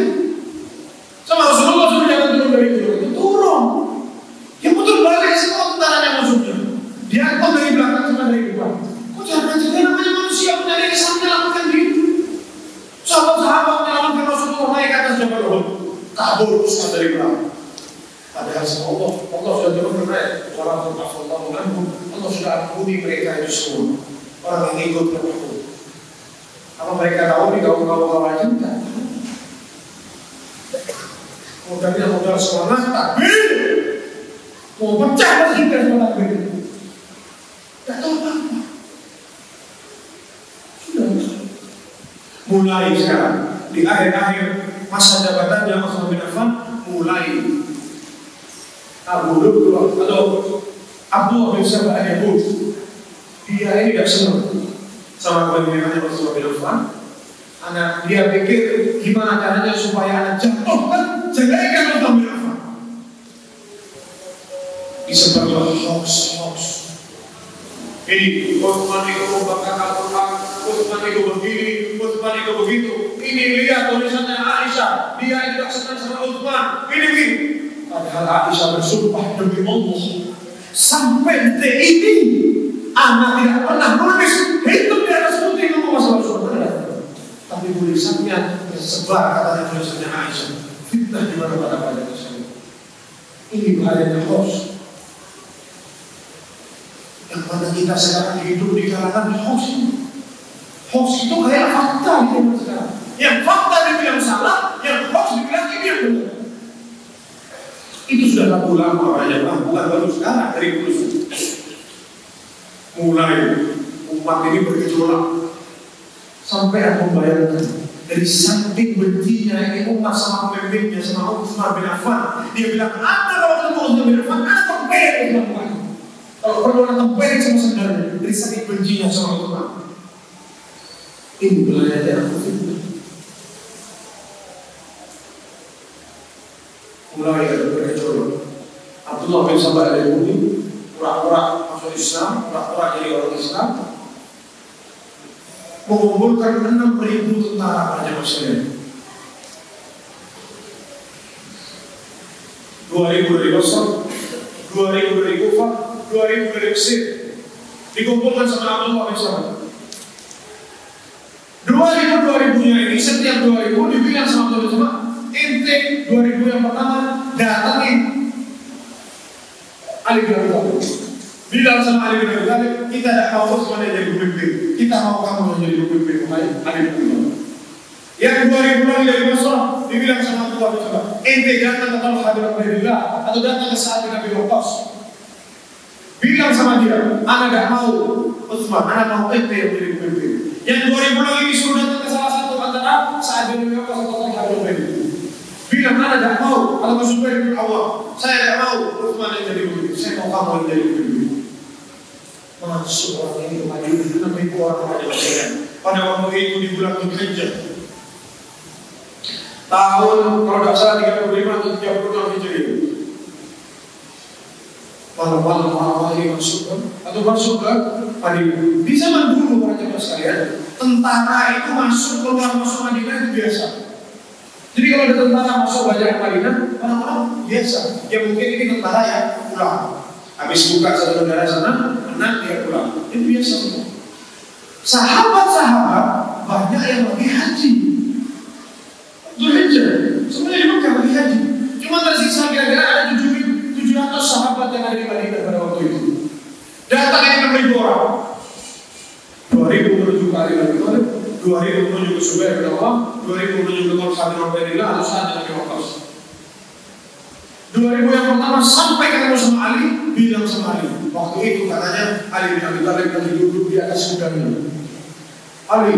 samping bencinya ini Umar sama pemimpinnya sama Umar bin Affan. Dia bilang, apa kalau ketemu Umar bin Affan, ada tempel di Affan." Kalau perlu ada tempel sama sendiri, dari saking bencinya sama Umar Ini belajar aku fitnah. Mulai ada berkecuali Abdullah bin Sabah al-Yahudi pura-pura masuk Islam, pura-pura jadi orang Islam, mengumpulkan enam ribu tentara pada Mesir. Dua ribu dari Basra, dua ribu dari Kufah, dua ribu dari Mesir. Dikumpulkan sama Abdullah bin. Dua ribu dua ribunya ini setiap dua ribu dibilang sama Abdullah bin Sabah, ente dua ribu yang pertama datangin Ali bin Thalib. Bilang sama Ali bin Abi Thalib, kita tidak mau yang jadi pemimpin. Kita mau kamu yang jadi pemimpin. Makanya Ali bin Abi Thalib. Yang dua ribu lagi dari Basra, dibilang sama Abdullah bin Sabah, ente datang ke Talha bin Ubaidillah atau datang ke Sa'ad bin Abi Waqqas. Bilang sama dia, anak tidak mau Utsman, anak mau ente yang jadi pemimpin. Yang dua ribu lagi disuruh datang ke salah satu antara Sa'ad bin Abi Waqqas atau Talha bin Ubaidillah. Bilang anak tidak mau atau masuk bin Awam. Saya tidak mau Utsman yang jadi pemimpin. Saya mau kamu yang jadi pemimpin. Masuk orang ini Madinah, enam ribu orang pada. Pada waktu itu di bulan Dzulhijjah. Tahun kalau tidak salah 35 atau 36 Hijriah. Malam-malam orang ini masuk kan? Atau masuk ke Madinah. Di zaman dulu para jemaah sekalian, tentara itu masuk keluar masuk Madinah itu biasa. Jadi kalau ada tentara masuk banyak Madinah, orang-orang biasa. Ya mungkin ini tentara ya pulang. Habis buka satu negara sana, menang dia pulang. Itu biasa semua. Sahabat-sahabat banyak yang lagi haji. Zulhijjah, semuanya di Mekah lagi haji. Cuma tersisa kira-kira ada 700 sahabat yang ada di Madinah pada waktu itu. Datang ini 6 ribu orang. 2000 menuju ke Ali bin Thalib, 2000 menuju ke Subair bin Awam, 2000 menuju ke Talha bin Ubaidillah atau bin Abi Waqqas. 2000 yang pertama sampai ketemu sama Ali, bilang sama Ali. Waktu itu katanya Ali bin Abi Thalib lagi duduk di atas kudanya. Ali,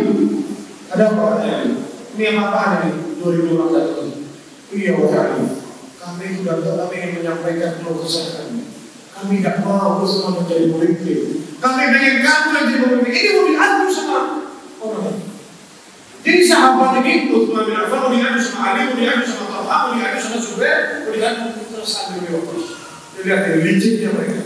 ada apa katanya Ali? Ini yang apaan ini? 2000 orang datang. Iya wahai Ali, kami sudah kami ingin menyampaikan keluh kesah kami. Kami tidak mau semua menjadi pemimpin. Kami ingin kamu yang jadi pemimpin. Ini mau diadu sama orang. Jadi sahabat ini Utsman bin Affan mau diadu sama Ali, mau diadu sama Talha, diadu sama Zubair, mau diadu sama Sa'ad bin Waqqas. Lihat ya, liciknya mereka.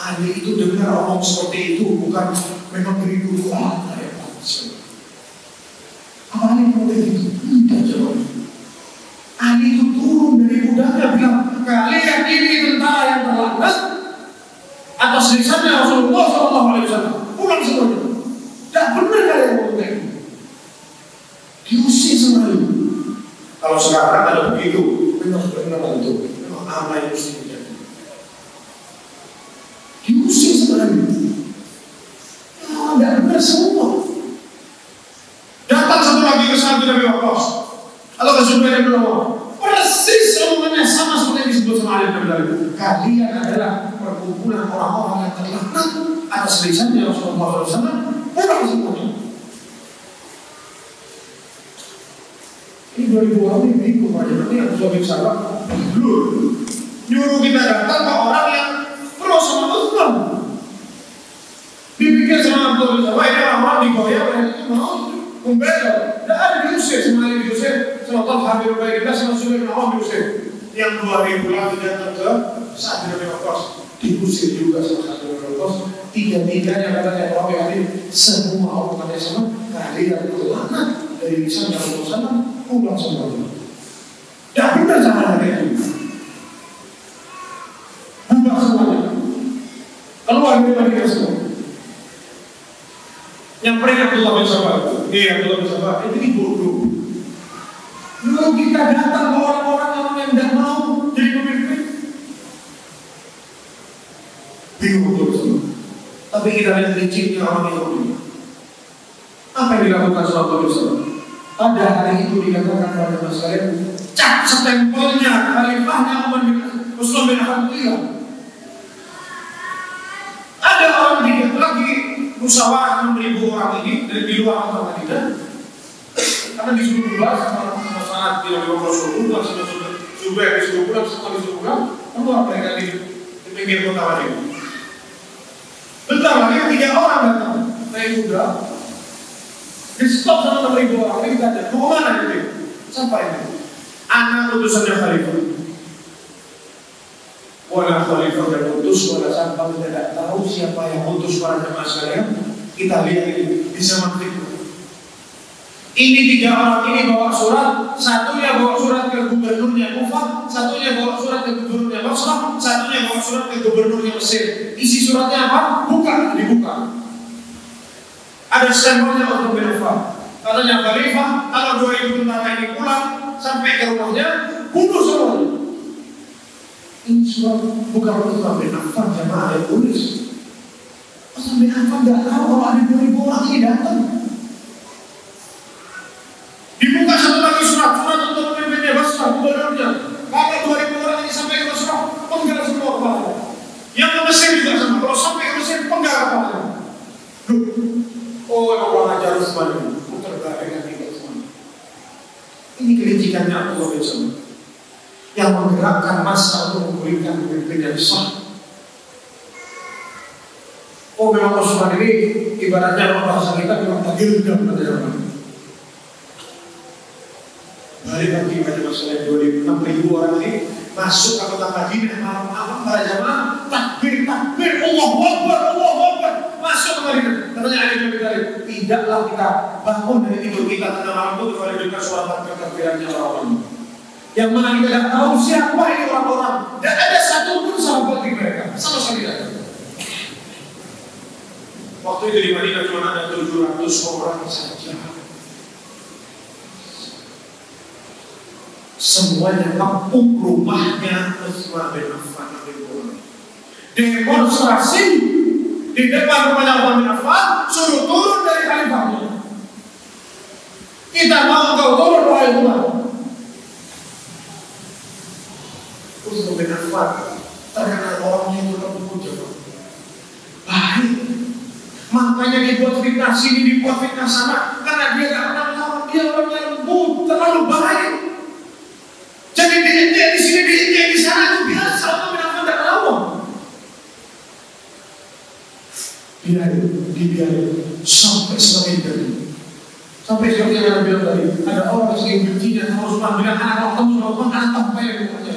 Ali itu dengar omong seperti itu bukan memang beri dulu ah ya Ali mau kayak gitu? Tidak jawab. Ali itu turun dari kudanya bilang kalian ini tentara yang terlambat atas lisannya Rasulullah Wasallam pulang semuanya. Tidak benar kalian ngomong kayak gitu. Diusir Ali. Kalau sekarang ada begitu, memang benar itu. Memang apa yang mesti terjadi? Diusir Ali. Ah, tidak benar semua. Datang satu lagi ke Sa'ad bin Abi Waqqas. Atau ke Zubair bin. Persis omongannya sama seperti disebut sama Ali bin Abi. Kalian adalah perkumpulan orang-orang yang terlaknat atas lisannya Rasulullah SAW. Pulang semuanya. Ini 2000 orang ini bingung aja. Nanti yang suami salah, blur. Nyuruh kita datang ke orang yang pro sama Islam. Dipikir sama Abdul bin Sabah, ini orang-orang digoyang, itu mau membela. Tidak ada diusir, sama Ali diusir, sama Talha bin Ubaidillah, sama Zubair bin Awam diusir. Yang 2000 lagi datang ke Abi Waqqas. Diusir juga sama Abi Waqqas. Tiga-tiganya katanya Rabi Ali, semua orang yang sama, kalian terlaknat dari lisan Rasulullah SAW, pulang semuanya. Tidak benar sama kayak itu. Bubar semuanya. Keluar dari Madinah semua. Nyamperin Abdullah bin Sabah. Iya, Abdullah bin Sabah. Itu bodoh. Lalu kita datang ke orang-orang yang tidak mau jadi pemimpin. Bingung semua. Tapi kita lihat liciknya orang Yahudi. Apa yang dilakukan bin Sabah? Pada hari itu dikatakan pada masyarakat, cap stempelnya khalifahnya Umar bin Utsman bin hilang. Ada orang dikit lagi musyawarah 6000 orang ini dari di luar kota Madinah karena disuruh sama sama saat tidak di Rasul pulang sama Zubair disuruh pulang sama disuruh pulang keluar mereka di, di pinggir lagi tiga orang datang naik kuda Di stop sama enam ribu orang ini kita. Mau ke mana itu? Siapa ini? Anak utusannya khalifah. Wala khalifah yang utus, wala sampai tidak tahu siapa yang utus para jemaah. Kita lihat di zaman itu. Ini tiga orang ini bawa surat, satunya bawa surat ke gubernurnya Kufah, satunya bawa surat ke gubernurnya Basrah, satunya bawa surat ke gubernurnya Mesir. Isi suratnya apa? Buka, dibuka. Ada stempelnya untuk bin Katanya Khalifah, kalau dua ibu tentara ini pulang sampai ke rumahnya, bunuh semuanya. Ini surat bukan untuk bin Affan, jamaah yang tulis. Bin Affan tidak tahu kalau ada dua ribu orang ini datang. Dibuka satu lagi surat, surat untuk pemimpinnya Basrah, gubernurnya. Kalau dua ribu orang ini sampai ke Basrah, penggal semua kepala. Yang ke Mesir juga sama, kalau sampai ke Mesir, penggal kepala. Oh, orang ajar Utsman ini, putar dengan Utsman. Ini kelicikannya Allah bersama. Yang menggerakkan masa untuk memberikan pemimpin yang sah. Oh, memang Utsman ini ibaratnya bahasa kita memang tak gildam pada zaman Balik lagi pada masalah 2006 ribu orang ini masuk ke kota Madinah malam-malam para jamaah takbir takbir. Allah Akbar Allah Akbar. Masuk ke Madinah. Katanya Ali bin Abi Thalib tidaklah kita bangun dari tidur kita tengah malam itu kecuali dengar suara takbir takbirannya orang-orang yang mana kita tidak tahu siapa ini orang-orang. Dan ada satu pun sahabat di mereka. Sama sekali tidak waktu itu di Madinah cuma ada 700 orang saja semuanya kampung rumahnya Utsman bin Affan demonstrasi di depan rumahnya Utsman bin Affan suruh turun dari khalifahnya kita mau kau turun wahai Tuhan. Utsman bin Affan terkenal orangnya itu lembut baik. Makanya dibuat fitnah sini dibuat fitnah sana. Karena dia gak pernah lawan dia orangnya lembut terlalu baik diinjek di sini, diinjek di sana itu biasa Allah menafkan tak lawan. Biarin, dibiarin sampai semakin dari Sampai seperti yang Anda bilang tadi, ada orang yang bencinya sama Usman bilang anak orang kamu sama Usman anak tempe yang rumahnya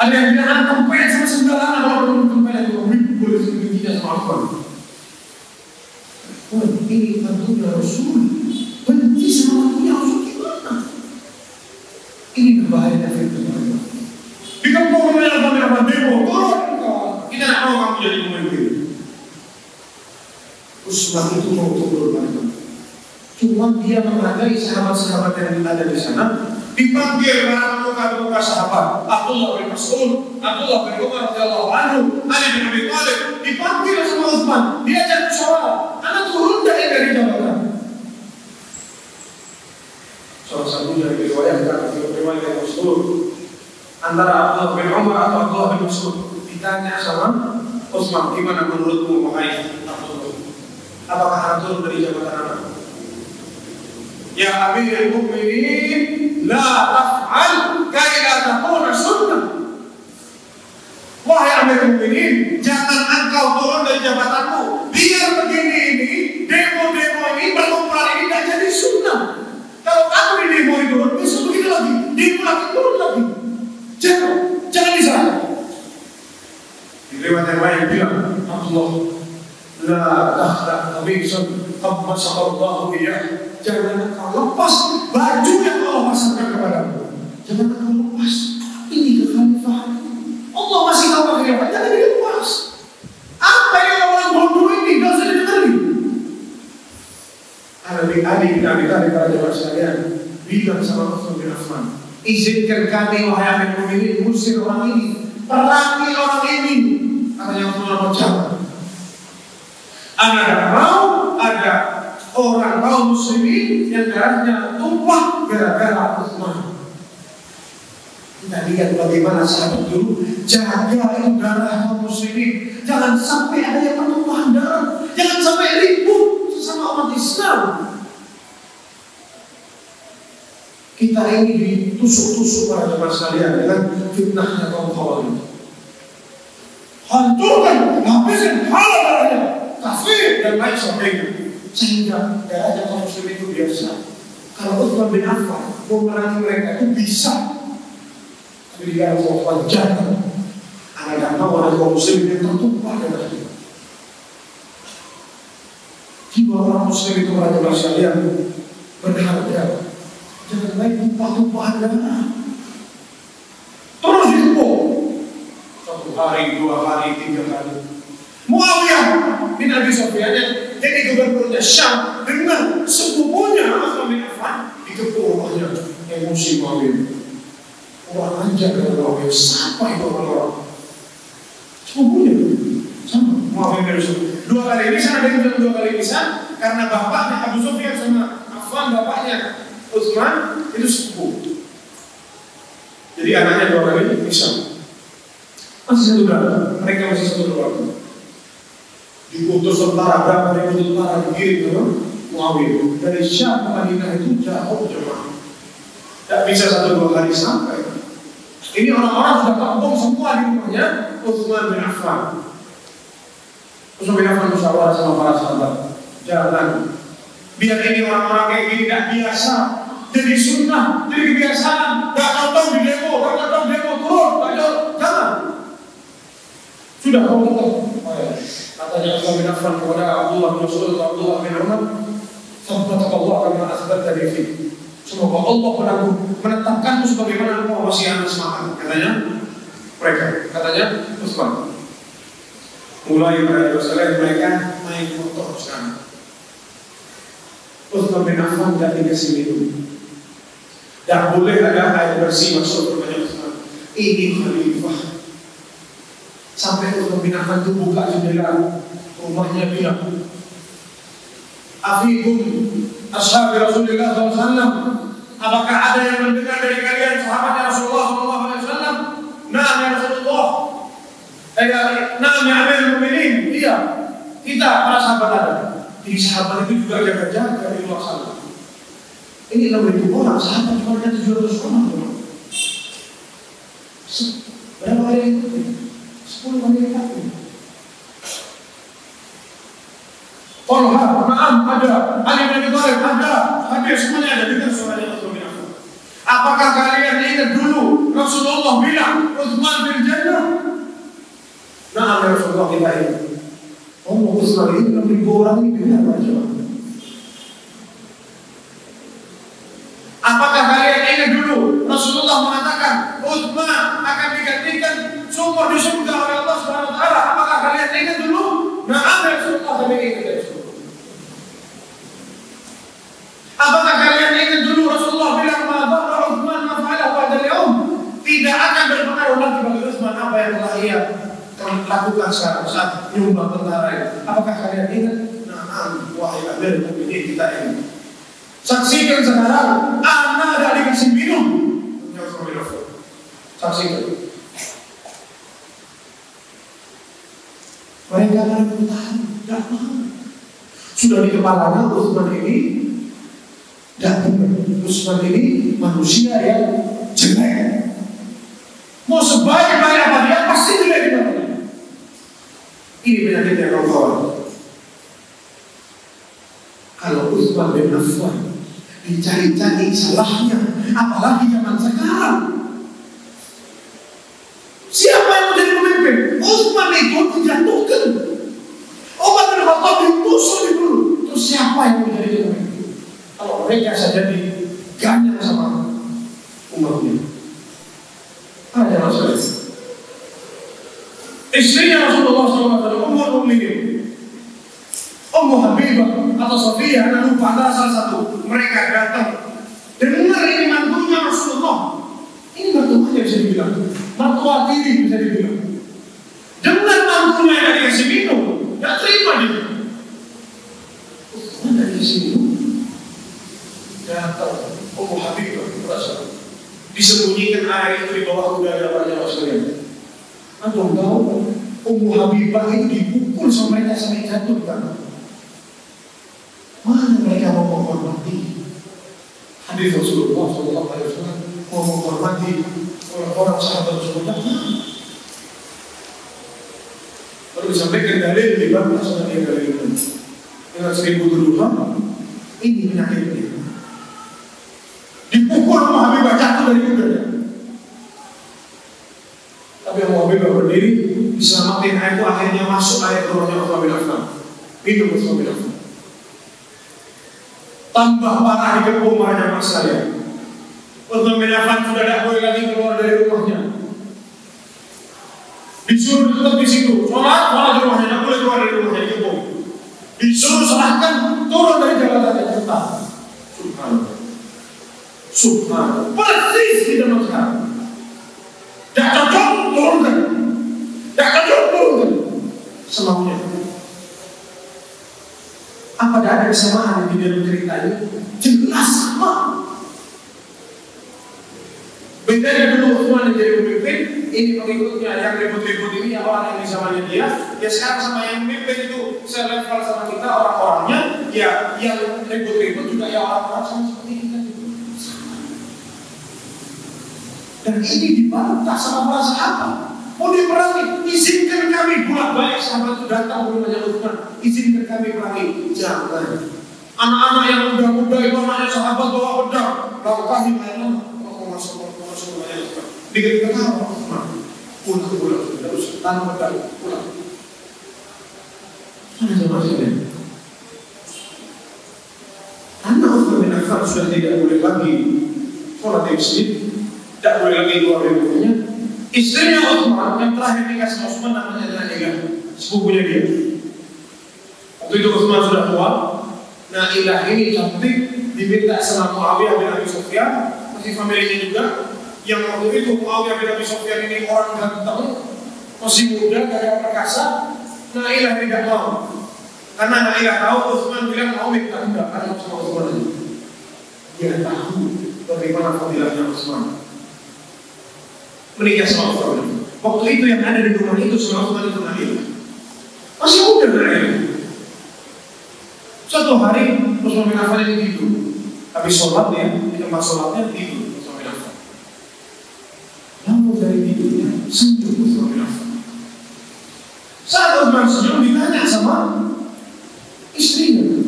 Ada yang bilang anak tempe sama sembilan anak kalau belum tempe yang rumahnya boleh bencinya sama Usman. Oh, ini tentunya Rasul benci sama tentunya Rasul gimana? Ini berbahaya firman Di kampung rumahnya kami apa demo, turun Kita tidak mau kamu jadi pemimpin. Usman itu mau turun mereka. Cuma dia menghargai sahabat-sahabat yang ada di sana. Dipanggil para pemuka-pemuka sahabat. Abdullah bin Mas'ud, Abdullah bin Umar radhiyallahu anhu, Ali bin Abi Thalib. Dipanggil sama Utsman. Dia jadi musyawarah. Anak turun dari dari jabatan. Salah satunya diriwayatkan di riwayat Mas'ud antara Abdullah bin Umar atau Abdullah bin Mas'ud ditanya sama Utsman, gimana menurutmu wahai Abdullah? Apakah turun dari jabatan anak? Ya Amirul Mukminin, la taf'al kai la takuna sunnah. Wahai Amirul Mukminin, jangan engkau turun dari jabatanmu. Biar begini ini, demo-demo ini, perkumpulan ini tidak jadi sunnah. Kalau aku di demo itu, besok begitu lagi, demo lagi, turun lagi. Jangan, jangan di sana. Di lewat yang lain bilang, Allah, la tahta qabisan qabba sahallahu iyah. Jangan engkau lepas baju yang Allah pasangkan kepadamu. Jangan engkau lepas. Ini kekhalifahan. Allah masih tahu kekhalifahan. Jangan dilepas. Apa yang orang bodoh ini? Gak usah didengarin. Ali Ali bin Abi Thalib para jemaah sekalian bilang sama Utsman bin Affan, izinkan kami wahai Amir Mu'minin musir orang ini, perangi orang ini. Katanya Utsman macam. Anda mau ada orang kaum muslimin yang darahnya tumpah gara-gara Utsman. Kita lihat bagaimana sahabat dulu jaga itu darah kaum muslimin. Jangan sampai ada yang pertumpahan darah. Jangan sampai ribut sesama umat Islam. Kita ini ditusuk-tusuk para jemaah sekalian dengan fitnahnya kaum khawarij. Hancurkan, habisin halal darahnya, kafir dan lain sebagainya. Sehingga ada kaum muslim itu biasa. Kalau Uthman bin Affan memerangi mereka itu bisa. Tapi dia melakukan jangan. Karena tahu ada kaum muslim yang tertumpah darahnya. Jiwa orang muslim itu raja sekalian berharga. Jangan baik tumpah-tumpahan darah. Terus dihukum. Satu hari, dua hari, tiga hari. Muawiyah bin Abi Sufyan jadi gubernurnya Syam dengan sepupunya Utsman bin Affan dikepung rumahnya emosi Muawiyah. Orang aja dengan Muawiyah, siapa itu orang-orang? Sepupunya Muawiyah bin Sufyan. Dua kali bisa ada yang bilang dua kali bisa karena bapaknya Abu Sufyan sama Affan bapaknya Utsman itu sepupu. Jadi anaknya dua kali bisa. Masih satu berapa? Mereka masih satu keluarga diutus tentara berapa ribu tentara dikirim ke Muawiyah dari Syam ke Madinah itu jauh jemaah tidak bisa satu dua hari sampai ini orang-orang sudah kampung semua di rumahnya Utsman bin Affan Bin Affan musyawarah sama para sahabat? Jangan biar ini orang-orang kayak gini tidak biasa. Jadi sunnah, jadi kebiasaan. Gak cocok di demo, gak cocok demo turun, cocok, jangan. Sudah kamu tetap katanya Utsman bin Affan kepada Abdullah bin Mas'ud atau Abdullah bin Umar Sabbatak Allah kama dari fi Semoga Allah menanggung menetapkanmu sebagaimana engkau masih anak semangat katanya mereka. Katanya Utsman mulai pada Yerusalem mereka naik motor sekarang. Utsman bin Affan tidak dikasih minum tidak boleh ada air bersih masuk ke rumahnya Utsman ini khalifah. Sampai Utsman bin Affan itu buka jendela rumahnya bilang Afikum ashabi Rasulullah SAW Apakah ada yang mendengar dari kalian sahabatnya Rasulullah SAW? Naam ya Rasulullah Eh, naam ya Amir Mu'minin Iya, kita para sahabat ada Jadi sahabat itu juga jaga-jaga di luar sana. Ini 6 ribu orang, sahabat cuma ada 700 orang. Berapa hari itu? 10 hari itu Tolha, Naam ada, Ali bin Abi Thalib ada, hadir semuanya ada. Utsman bin Affan. Apakah kalian ingat dulu Rasulullah bilang Utsman bin Jannah? Naam ya Rasulullah kita ingat. Oh, Utsman ini enam ribu orang ini benar aja. Apakah kalian ingat dulu Rasulullah mengatakan Utsman akan digantikan sumur di surga oleh Allah Subhanahu wa taala? Apakah kalian ingat dulu? Naam ya Rasulullah kami ingat. Apakah kalian ingat dulu Rasulullah bilang bahwa Utsman ma fa'alahu ba'da al-yawm? Tidak akan berpengaruh lagi bagi Utsman apa yang telah ia lakukan sekarang saat nyumbang tentara itu. Apakah kalian ingat? Nah, wahai Amir Mukminin kita ini. Saksikan sekarang, anak ada dikasih minum. Saksikan. Mereka tidak bertahan, tidak mau. Sudah di kepalanya Utsman ini dan Usman ini manusia yang jelek. Mau sebaik-baik apa dia pasti jelek di Ini penyakit yang kawan. Kalau Utsman bin Affan dicari-cari salahnya, apalagi zaman sekarang. Siapa yang mau jadi pemimpin? Utsman itu dijatuhkan. Umar bin Khattab ditusuk di dulu. Terus siapa yang mau jadi pemimpin? kalau mereka saja diganyang sama umatnya. Ada masalah. Istrinya Rasulullah SAW, Ummul Mukminin, Ummu Habibah atau Sofia, anda lupa antara salah satu mereka datang dengar ini mantunya Rasulullah. Ini mantunya bisa dibilang, mantua tiri bisa dibilang. Dengar mantunya yang dikasih minum, nggak terima dia. Mana dikasih minum? datang Ummu Habibah disembunyikan air itu di bawah udara para jamaah Antum tahu Ummu Habibah itu dipukul sama mereka sampai jatuh tanah. Mana mereka mau menghormati hadis Rasulullah Sallallahu Alaihi Wasallam mau menghormati orang-orang sahabat Rasulullah? Baru disampaikan dalil di bab masalah yang dalil dengan seribu tuduhan. Ini penyakitnya. Dipukul sama Habibah jatuh dari kudanya. Tapi Abu Habibah berdiri, diselamatin ayat itu akhirnya masuk ayat ke rumahnya Uthman bin Affan. Itu Uthman bin Affan. Tambah parah dikepung banyak mas saya. Uthman bin Affan sudah tidak boleh lagi keluar dari rumahnya. Disuruh tetap di situ, sholat, sholat di rumahnya, tidak boleh keluar dari rumahnya dikepung. Disuruh serahkan turun dari jabatannya tetap. Subhanallah. Subhanallah. Persis di dalam sekarang. Tidak cocok turunkan. Tidak cocok turunkan. Semaunya. Apa ada kesamaan di dalam cerita ini? Jelas sama. Bedanya dulu Uthman yang jadi pemimpin, ini pengikutnya yang ribut-ribut ini yang orang yang di zamannya dia, ya sekarang sama yang pemimpin itu selevel sama kita orang-orangnya, ya yang ribut-ribut juga ya orang-orang sama seperti kita juga. Dan ini dibantah sama para sahabat. Mau diperangi, izinkan kami bulat baik sahabat itu datang ke rumahnya Uthman, izinkan kami perangi. Jangan. Anak-anak yang muda-muda itu anaknya sahabat bawa pedang, langkahi mereka. Mau masuk masuk rumahnya Uthman. Dikit-dikit apa Uthman? Pulang, pulang, usah. Tanah pedang, pulang. Sekalian. Karena Uthman bin Affan sudah tidak boleh lagi sholat di masjid, tidak boleh lagi keluar dari rumahnya. Istrinya Uthman yang terakhir nikah sama namanya Nailah, sepupunya dia. Waktu itu Uthman sudah tua, Nailah ini cantik, diminta sama Muawiyah bin Abi Sufyan, masih familinya juga. Yang waktu itu Muawiyah bin Abi Sufyan ini orang ganteng, masih muda, gaya perkasa. Nailah tidak mau. Karena Nailah tahu Uthman bilang mau minta enggak, karena sama aja. Dia tahu bagaimana fadilahnya Uthman menikah sama Uthman. Waktu itu yang ada di rumah itu sama Uthman itu Nailah. Masih muda Nailah. Suatu hari Uthman bin Affan ini tidur. Habis sholat ya, di tempat sholatnya tidur Uthman bin Affan. Namun dari tidurnya senyum Uthman bin Affan. Saat Uthman senyum ditanya sama istrinya.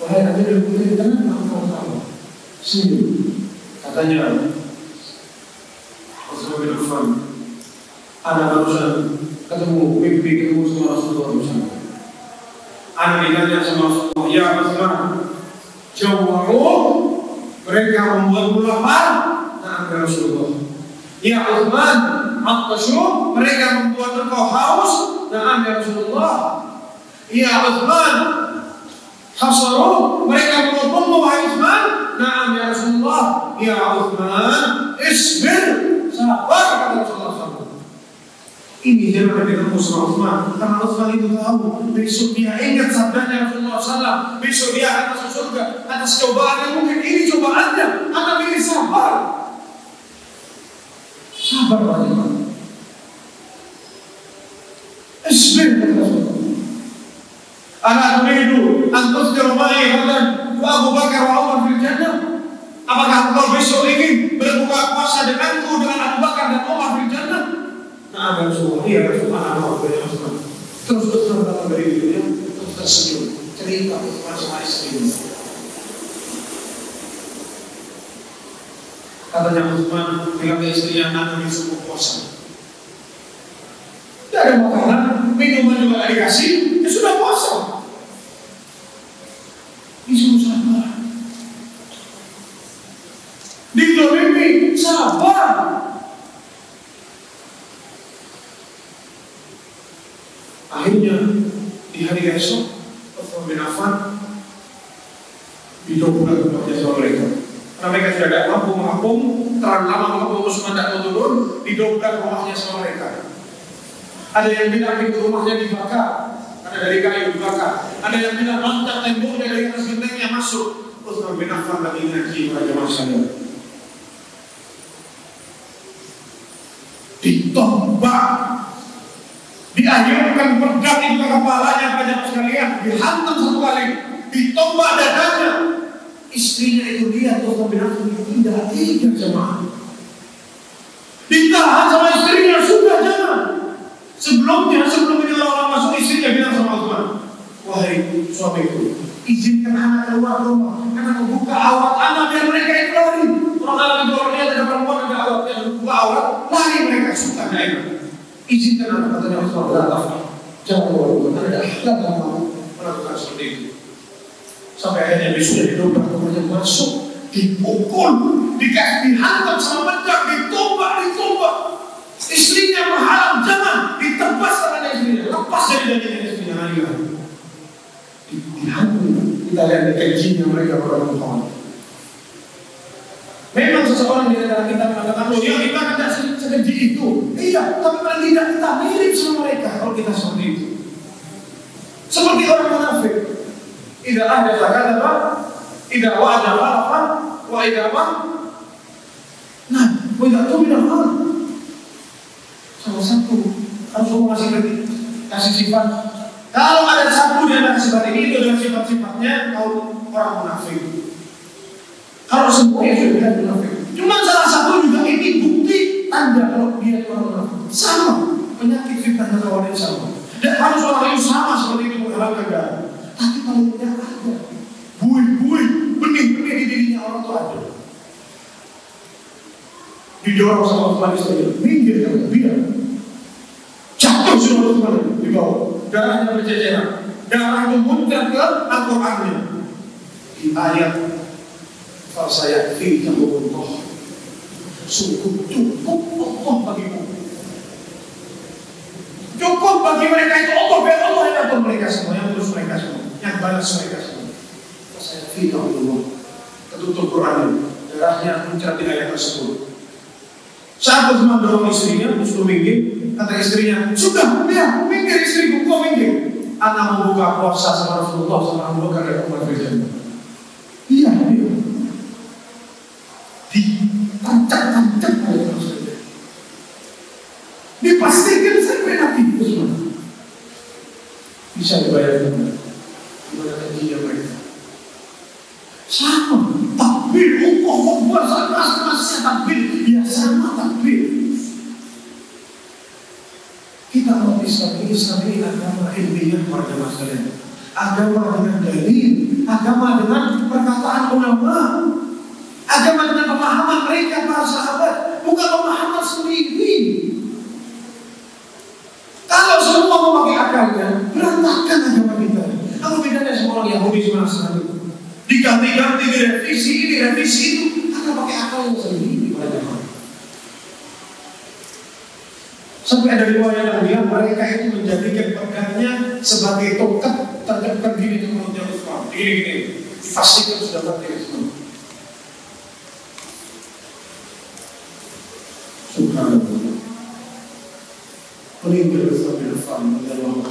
Wahai Amirul Mukminin, kenapa kau tahu? Senyum. Katanya, Utsman bin Affan Anak barusan ketemu mimpi ketemu sama Rasulullah bersama Anak ditanya sama Rasulullah Ya Utsman Jawabmu Mereka membuatmu lapar Nah ya Rasulullah Ya Utsman Atasyu Mereka membuat engkau haus? Nah ya Rasulullah Ya Utsman Hasaru Mereka menghukummu wahai Utsman Nah ya Rasulullah Ya Utsman Isbir sabar kata Rasulullah. SAW. Ini jangan ketemu sama Uthman karena Uthman itu tahu besok dia ingat sabdanya Rasulullah SAW. Besok dia akan masuk surga atas cobaan yang mungkin ini cobaannya. Anak ini sabar. Sabar banyak. Isbir. Anak turidu antus kerumai hadan wa Abu Bakar wa Umar fil jannah. Apakah engkau besok ingin berbuka puasa denganku dengan Abu Bakar dan Umar di jannah? Nah, Rasulullah, iya Rasulullah, Allah Rasulullah. Terus terus datang dari dunia, terus tersenyum, cerita Uthman sama istrinya. Katanya Uthman bilang ke istrinya, anak disuruh puasa. Tidak ada makanan, minuman juga tidak dikasih, ya sudah puasa. Disuruh sabar. Didolimi, sabar. Akhirnya di hari esok Uthman bin Affan didobrak rumahnya sama mereka. Karena mereka sudah tidak mampu mengapung, terlalu lama mengapung Utsman tidak mau turun, didobrak rumahnya sama mereka. Ada yang bilang pintu rumahnya dibakar, ada dari kayu dibakar. Ada yang bilang loncat temboknya dari atas gentengnya masuk. Utsman bin Affan lagi ngaji pada masanya. Ditombak diayunkan pedang itu ke kepalanya banyak sekalian. Dihantam satu kali ditombak dadanya. Istrinya itu dia tuh binatang itu tidak tiga jemaah. Ditahan sama istrinya sudah jangan. Sebelumnya sebelum ini orang masuk istrinya bilang sama Uthman Wahai suamiku, izinkan anak keluar rumah. Karena membuka aurat anak biar mereka itu lari. Orang dalam itu lihat ada perempuan ada aurat yang membuka aurat, lari mereka suka Izinkan anak katanya Allah datang. Jangan karena ada yang melakukan seperti itu. Sampai akhirnya besoknya masuk, dipukul, dikasih dihantam sama pedang, ditombak, ditombak. Istrinya jangan ditebas tangan istrinya, lepas dari dagingnya istrinya hari kita lihat kejinya mereka orang Muhammad. Seseorang di antara kita mengatakan, oh ya kita tidak sekeji itu. Iya, tapi paling tidak kita mirip sama mereka kalau kita seperti itu. Seperti orang munafik. Tidak ada zakat apa? Tidak wajah apa? Wa tidak apa? Nah, wa tidak tuh minal Salah satu harus kasih kasih sifat kalau ada satu di antara sifat ini, itu adalah sifat-sifatnya kaum orang munafik. Kalau semuanya sudah bilang munafik. Cuma salah satu juga ini bukti tanda kalau dia itu orang. Sama penyakit fitnah dan yang sama. Dan harus orang itu sama seperti itu menghalalkan darah. Tapi kalau tidak ada, bui-bui, benih-benih di dirinya orang itu ada. Didorong sama Tuhan saja, minggir kamu, biar. Jatuh sudah Tuhan di bawah darahnya berceceran. Darah muncrat ke Al-Qur'annya. Di ayat saya Allah Sungguh cukup Allah bagimu. Cukup bagi mereka itu Allah biar Allah yang atur mereka semua Yang terus mereka semua Yang balas mereka semua. Saya Allah Ketutup Quran Darahnya muncrat di ayat tersebut. Saat Utsman dorong istrinya, Muslim minggir, Kata istrinya, sudah, ya, minggir istriku, kau minggir. Anak mau buka puasa sama Rasulullah sama Abu Bakar dan Umar Iya, iya. Ditancap-tancap oleh Rasulullah. Dipastikan sampai nanti semua. Bisa dibayar Gimana gajinya mereka? Sama, Allah Akbar, saat keras-kerasnya takbir. Ya sama takbir. Kita mau Islam ini agama ilmiah pada masalah Agama dengan dalil, agama dengan perkataan ulama, agama dengan pemahaman mereka para sahabat, bukan pemahaman sendiri. Kalau semua memakai akalnya, berantakan agama kita. Apa bedanya semua orang Yahudi sama Nasrani? Diganti-ganti, direvisi ini, revisi itu, akan pakai akalnya sendiri pada Sampai ada riwayat yang bilang mereka itu menjadikan pegangnya sebagai tongkat terdekat gini di mulutnya Utsman. Pastikan sudah mati. Subhanallah. Affan Allah.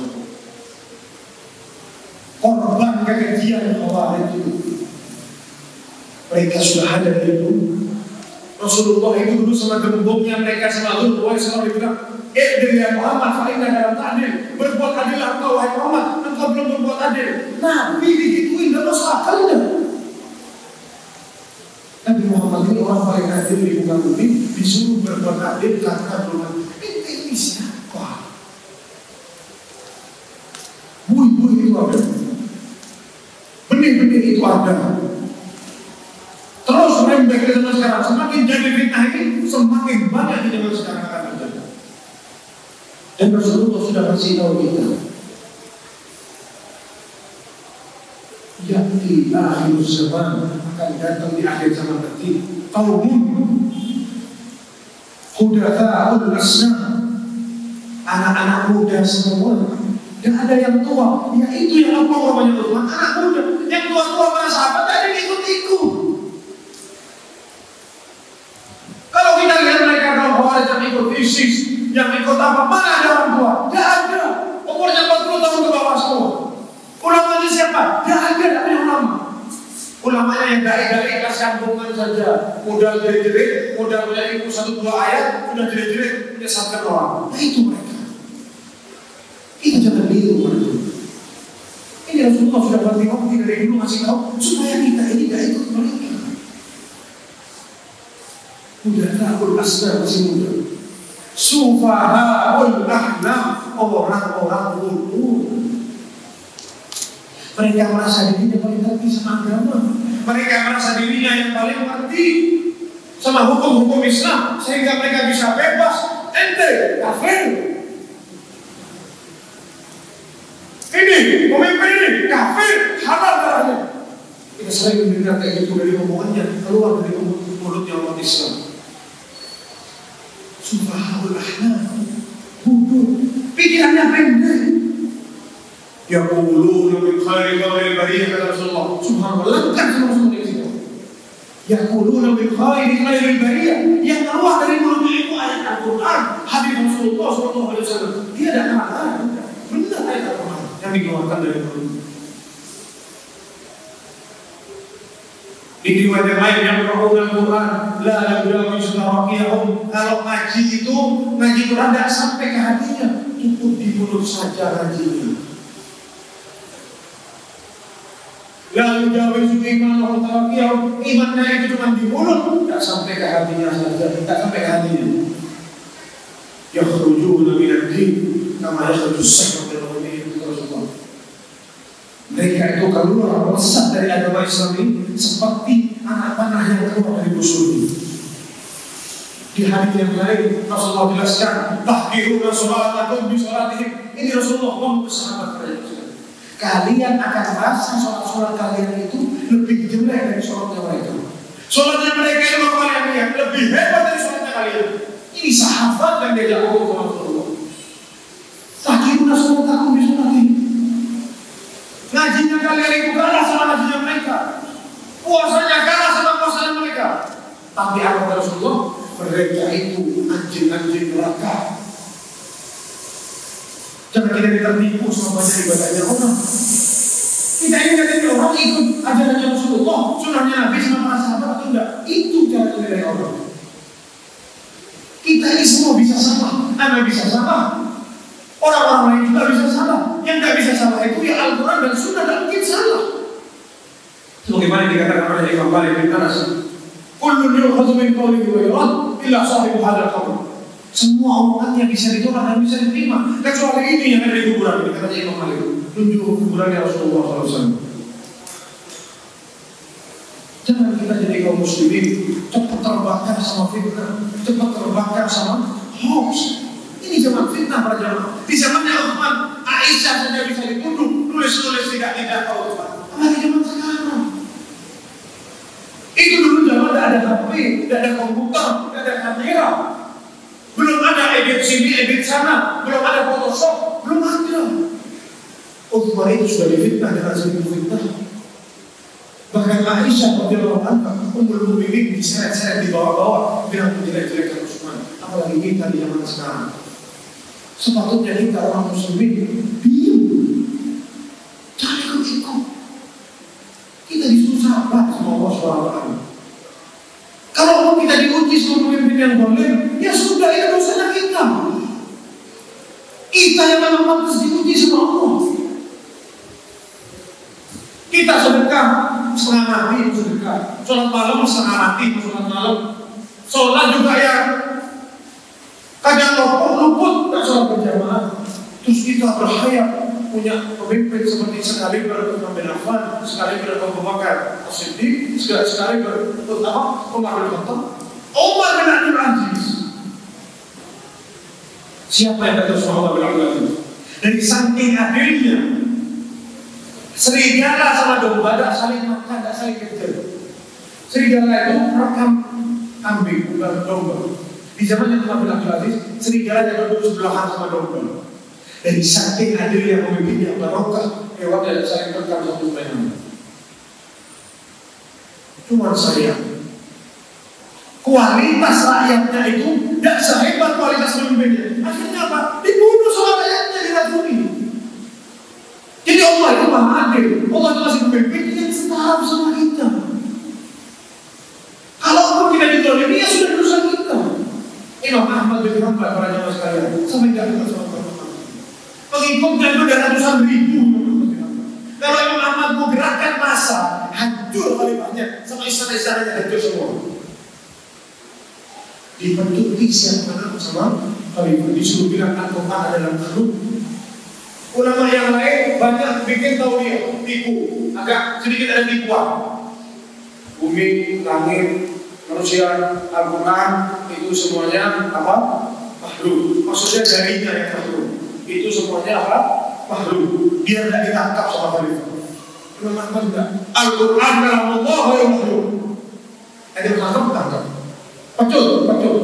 Korban kekejian Khawarij itu. Mereka sudah ada dari dulu. Rasulullah itu dulu sama gembongnya mereka sama Dhul sama dibilang Ikdir ya Muhammad, fa'inna dalam ta'adil. Berbuat adillah engkau, wahai Muhammad. Engkau belum berbuat adil. Nabi digituin, masuk akalnya. Nabi Muhammad ini orang paling adil di muka bumi, disuruh berbuat adil karena belum. Ini, ini siapa? Bui-bui itu ada. Benih-benih itu ada. Terus baik di zaman sekarang. Semakin jadi fitnah ini, semakin banyak di zaman sekarang akan terjadi. Dan Rasulullah sudah kasih tahu kita. Yati akhir zaman akan datang di akhir zaman nanti. Kaumun Hudathaul asnam Anak-anak muda semua Dan ada yang tua Ya itu yang apa namanya Uthman Anak muda Yang tua-tua para sahabat Ada yang ikut-ikut Kalau kita lihat mereka Kalau yang ikut ISIS yang ikut apa? Mana ada orang tua? Tidak ada. Umurnya 40 tahun ke bawah semua. Ulamanya siapa? Tidak ada, tidak ada ulama. Ulamanya yang dari-dari kelas kampungan saja. Modal jerit-jerit, modal punya ilmu satu dua ayat, udah jerit-jerit menyesatkan orang. Nah itu mereka. Kita jangan niru mereka. Ini Rasulullah sudah berarti dari dulu masih tahu supaya kita ini tidak ikut mereka. Udah tahu asal masih muda. Sufahaul ahlam orang-orang bodoh. Mereka merasa dirinya paling ngerti sama agama. Mereka merasa dirinya yang paling ngerti sama hukum-hukum Islam sehingga mereka bisa bebas. Ente kafir. Ini pemimpin ini kafir halal darahnya. Kita sering mendengar kayak gitu dari omongannya keluar dari mulutnya umat Islam. Subhanallah bodoh pikirannya pendek Yaquluna min khairi qawli bariyah kata Rasulullah. Subhanallah lengkap sama Rasulullah di situ. Yaquluna min khairi khairi bariyah yang keluar dari mulutnya itu ayat Al-Quran. Hadis Rasulullah Sallallahu Alaihi Wasallam. Dia ada ke mana benar ayat Al-Quran yang dikeluarkan dari mulut. Di riwayat lain yang berhubungan Quran, la yujawizu taraqiyahum. Kalau ngaji itu ngaji Quran tidak sampai ke hatinya, cukup di mulut saja ngajinya. La yujawizu imanahum taraqiyahum. Imannya itu cuma di mulut, tidak sampai ke hatinya saja, tidak sampai ke hatinya. Yakhrujuna min ad-din kama yakhruju as-sayfu min mereka itu keluar melesat dari agama Islam ini seperti anak panah yang keluar dari busur Di hadis yang lain Rasulullah jelaskan, tahkiruna sholatakum bi sholatihim. Ini Rasulullah ke sahabat kalian. Kalian akan merasa sholat-sholat kalian itu lebih jelek dari sholatnya mereka. Sholatnya mereka itu yang lebih hebat dari sholatnya kalian. Ini sahabat yang diajak ngomong sama Rasulullah. Tahkiruna sholatakum bi sholatihim. Ngajinya kalian itu kalah sama ngajinya mereka. Puasanya kalah sama puasanya mereka. Tapi apa Rasulullah? Mereka itu anjing-anjing neraka. Kita tertipu sama banyak ibadahnya orang. Kita ini jadi orang ikut ajarannya Rasulullah, sunahnya Nabi sama para sahabat atau enggak? Itu cara menilai orang. Kita ini semua bisa sama, Anda bisa sama, Orang-orang lain juga bisa salah. Yang tidak bisa salah itu ya Al-Quran dan Sunnah tidak mungkin salah. Sebagaimana dikatakan oleh Imam Malik bin Anas, Kullun yukhadu min qawli wa yurad illa sahibu hadal qawl. Semua omongan yang bisa ditolak dan bisa diterima kecuali ini yang ada di kuburan ini kata Imam Malik. Tunjuk kuburan Rasulullah SAW. Jangan kita jadi kaum muslimin cepat terbakar sama fitnah, cepat terbakar sama hoax. Ini zaman fitnah para jamaah. Di zamannya Uthman, Aisyah saja bisa dituduh nulis-nulis tidak tidak tahu Uthman. Apalagi zaman sekarang. Itu dulu zaman tidak ada HP, tidak ada komputer, tidak ada kamera. Belum ada edit sini, edit sana, belum ada Photoshop, belum ada. Uthman itu sudah difitnah dengan seribu fitnah. Bahkan Aisyah radhiyallahu anha, Ummul Mukminin diseret-seret di bawah-bawah bilang jelek-jelek Utsman. Apalagi kita di zaman sekarang. Sepatutnya kita orang muslimin diam. Jangan ikut-ikut. Kita disuruh sabar sama Allah SWT. Kalau kita diuji sama pemimpin yang boleh, ya sudah itu dosanya kita. Kita yang memang pantas diuji sama Allah. Kita sedekah setengah mati sedekah. Sholat malam setengah mati sholat malam. Sholat juga ya kadang luput luput tak sholat berjamaah. Terus kita berhayat punya pemimpin seperti sekali bin Affan, sekali berumah Bakar As-Siddiq, sekali sekali berutama Umar bin Khattab, Umar bin Abdul Aziz. Siapa yang kata Umar bin Abdul Aziz? Dari saking adilnya, serigala sama domba tidak saling makan, tidak saling kejar. Serigala itu merekam kambing, bukan domba. Di zamannya Umar bin Abdul Aziz, serigala yang duduk sebelahan sama domba. Dari saking adilnya pemimpinnya barokah, hewan tidak saling rekam satu sama lain. Cuma saya, kualitas rakyatnya itu tidak sehebat kualitas pemimpinnya. Akhirnya apa? Dibunuh sama rakyatnya diracuni. Jadi Allah itu maha adil. Allah itu masih pemimpin yang setara sama kita. Kalau pun kita ditolong, ya sudah dosa kita. Imam Ahmad bin Hanbal para jamaah sekalian sampai tidak kita sama Pengikutnya itu ada ratusan ribu. Kalau Imam Ahmad mau gerakkan masa, hancur khalifahnya sama istana-istananya hancur semua. Dibentuk siapa sama khalifah disuruh bilang Al-Quran adalah makhluk Ulama yang lain banyak bikin tauliah, tipu, agak sedikit ada tipuan. Bumi, langit, manusia, Al-Quran itu semuanya apa? Makhluk. Maksudnya darinya yang makhluk. Itu semuanya apa? Makhluk. Biar tidak ditangkap sama khalifah. Ulama enggak. Al-Quran dalam Allah yang makhluk. Ada tangkap, tangkap. Pecut, pecut.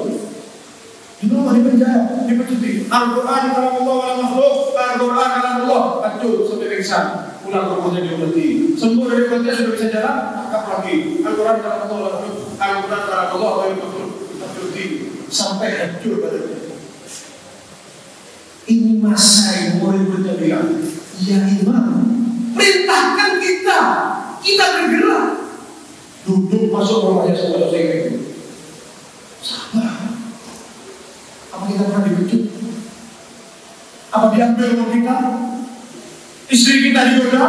Itu di penjara, dipecuti. Al-Quran dalam Allah dalam makhluk, Al-Quran dalam Allah, pecut sampai pingsan. Pulang ke rumahnya diobati. Sembuh dari obatnya sudah bisa jalan, tangkap lagi. Al-Quran dalam Allah dalam makhluk, Al-Quran dalam Allah dalam makhluk, sampai hancur badannya. Ini masa yang. Ya imam, perintahkan kita, kita bergerak. Duduk masuk rumahnya saudara saya itu. Sabar. Apa kita pernah dipecut? Apa diambil rumah kita? Istri kita digoda?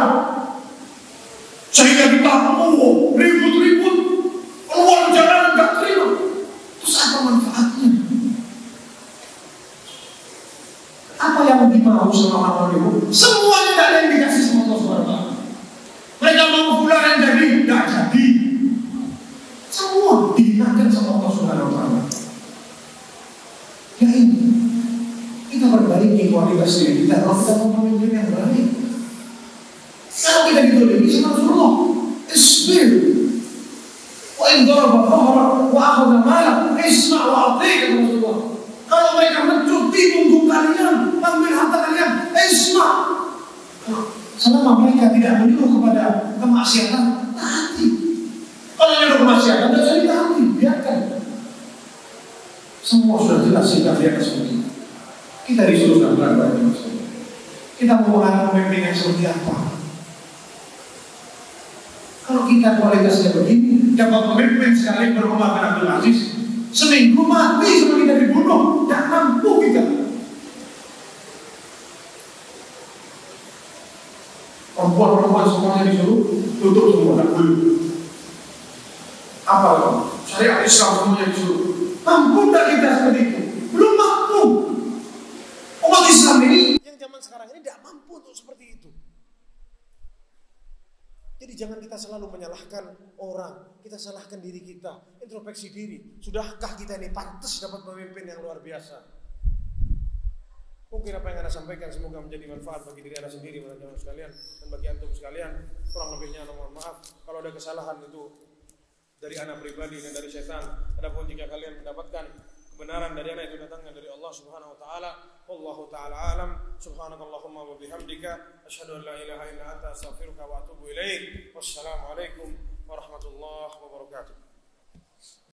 Sehingga kita oh, ribut-ribut, keluar jalan nggak terima. Terus apa manfaatnya? Apa yang dimau sama orang itu? Semuanya tidak ada yang dikasih sama Allah SWT. Mereka mau pulang yang jadi, tidak jadi. Semua dihinakan sama Allah taala. Ya ini kita perbaiki kualitas diri kita kalau kita mau memimpin yang baik. Kalau kita ditolimi sama isbir. Wa in daraba wa akhadha mala, isma' wa kata Rasulullah. Kalau mereka mencuti punggung kalian, mengambil harta kalian, isma'. Selama mereka tidak menyuruh kepada kemaksiatan, taati. Kalau nyuruh kemaksiatan, tidak usah ditaati, biarkan. Semua sudah jelas sikap di atas kita. Kita disuruh nggak berani maksudnya. Kita mau pemimpin yang seperti apa? Kalau kita kualitasnya begini, dapat pemimpin sekali berumah dengan Abdul Aziz, seminggu mati sama kita dibunuh, tidak mampu kita. Perempuan-perempuan semuanya disuruh tutup semua, tidak boleh. Apa? Syariat Islam semuanya disuruh. Mampu tidak kita seperti itu? Belum mampu. Umat Islam ini yang zaman sekarang ini tidak mampu untuk seperti itu. Jadi jangan kita selalu menyalahkan orang, kita salahkan diri kita, introspeksi diri. Sudahkah kita ini pantas dapat pemimpin yang luar biasa? Mungkin apa yang anda sampaikan semoga menjadi manfaat bagi diri anda sendiri, teman-teman sekalian, dan bagi antum sekalian. Kurang lebihnya, mohon maaf kalau ada kesalahan itu dari anak pribadi dan dari setan. Adapun jika kalian mendapatkan kebenaran dari anak itu datangnya dari Allah Subhanahu wa taala. Wallahu taala alam. Subhanakallahumma wa bihamdika asyhadu an la ilaha illa anta astaghfiruka wa atubu ilaik. Wassalamualaikum warahmatullahi wabarakatuh.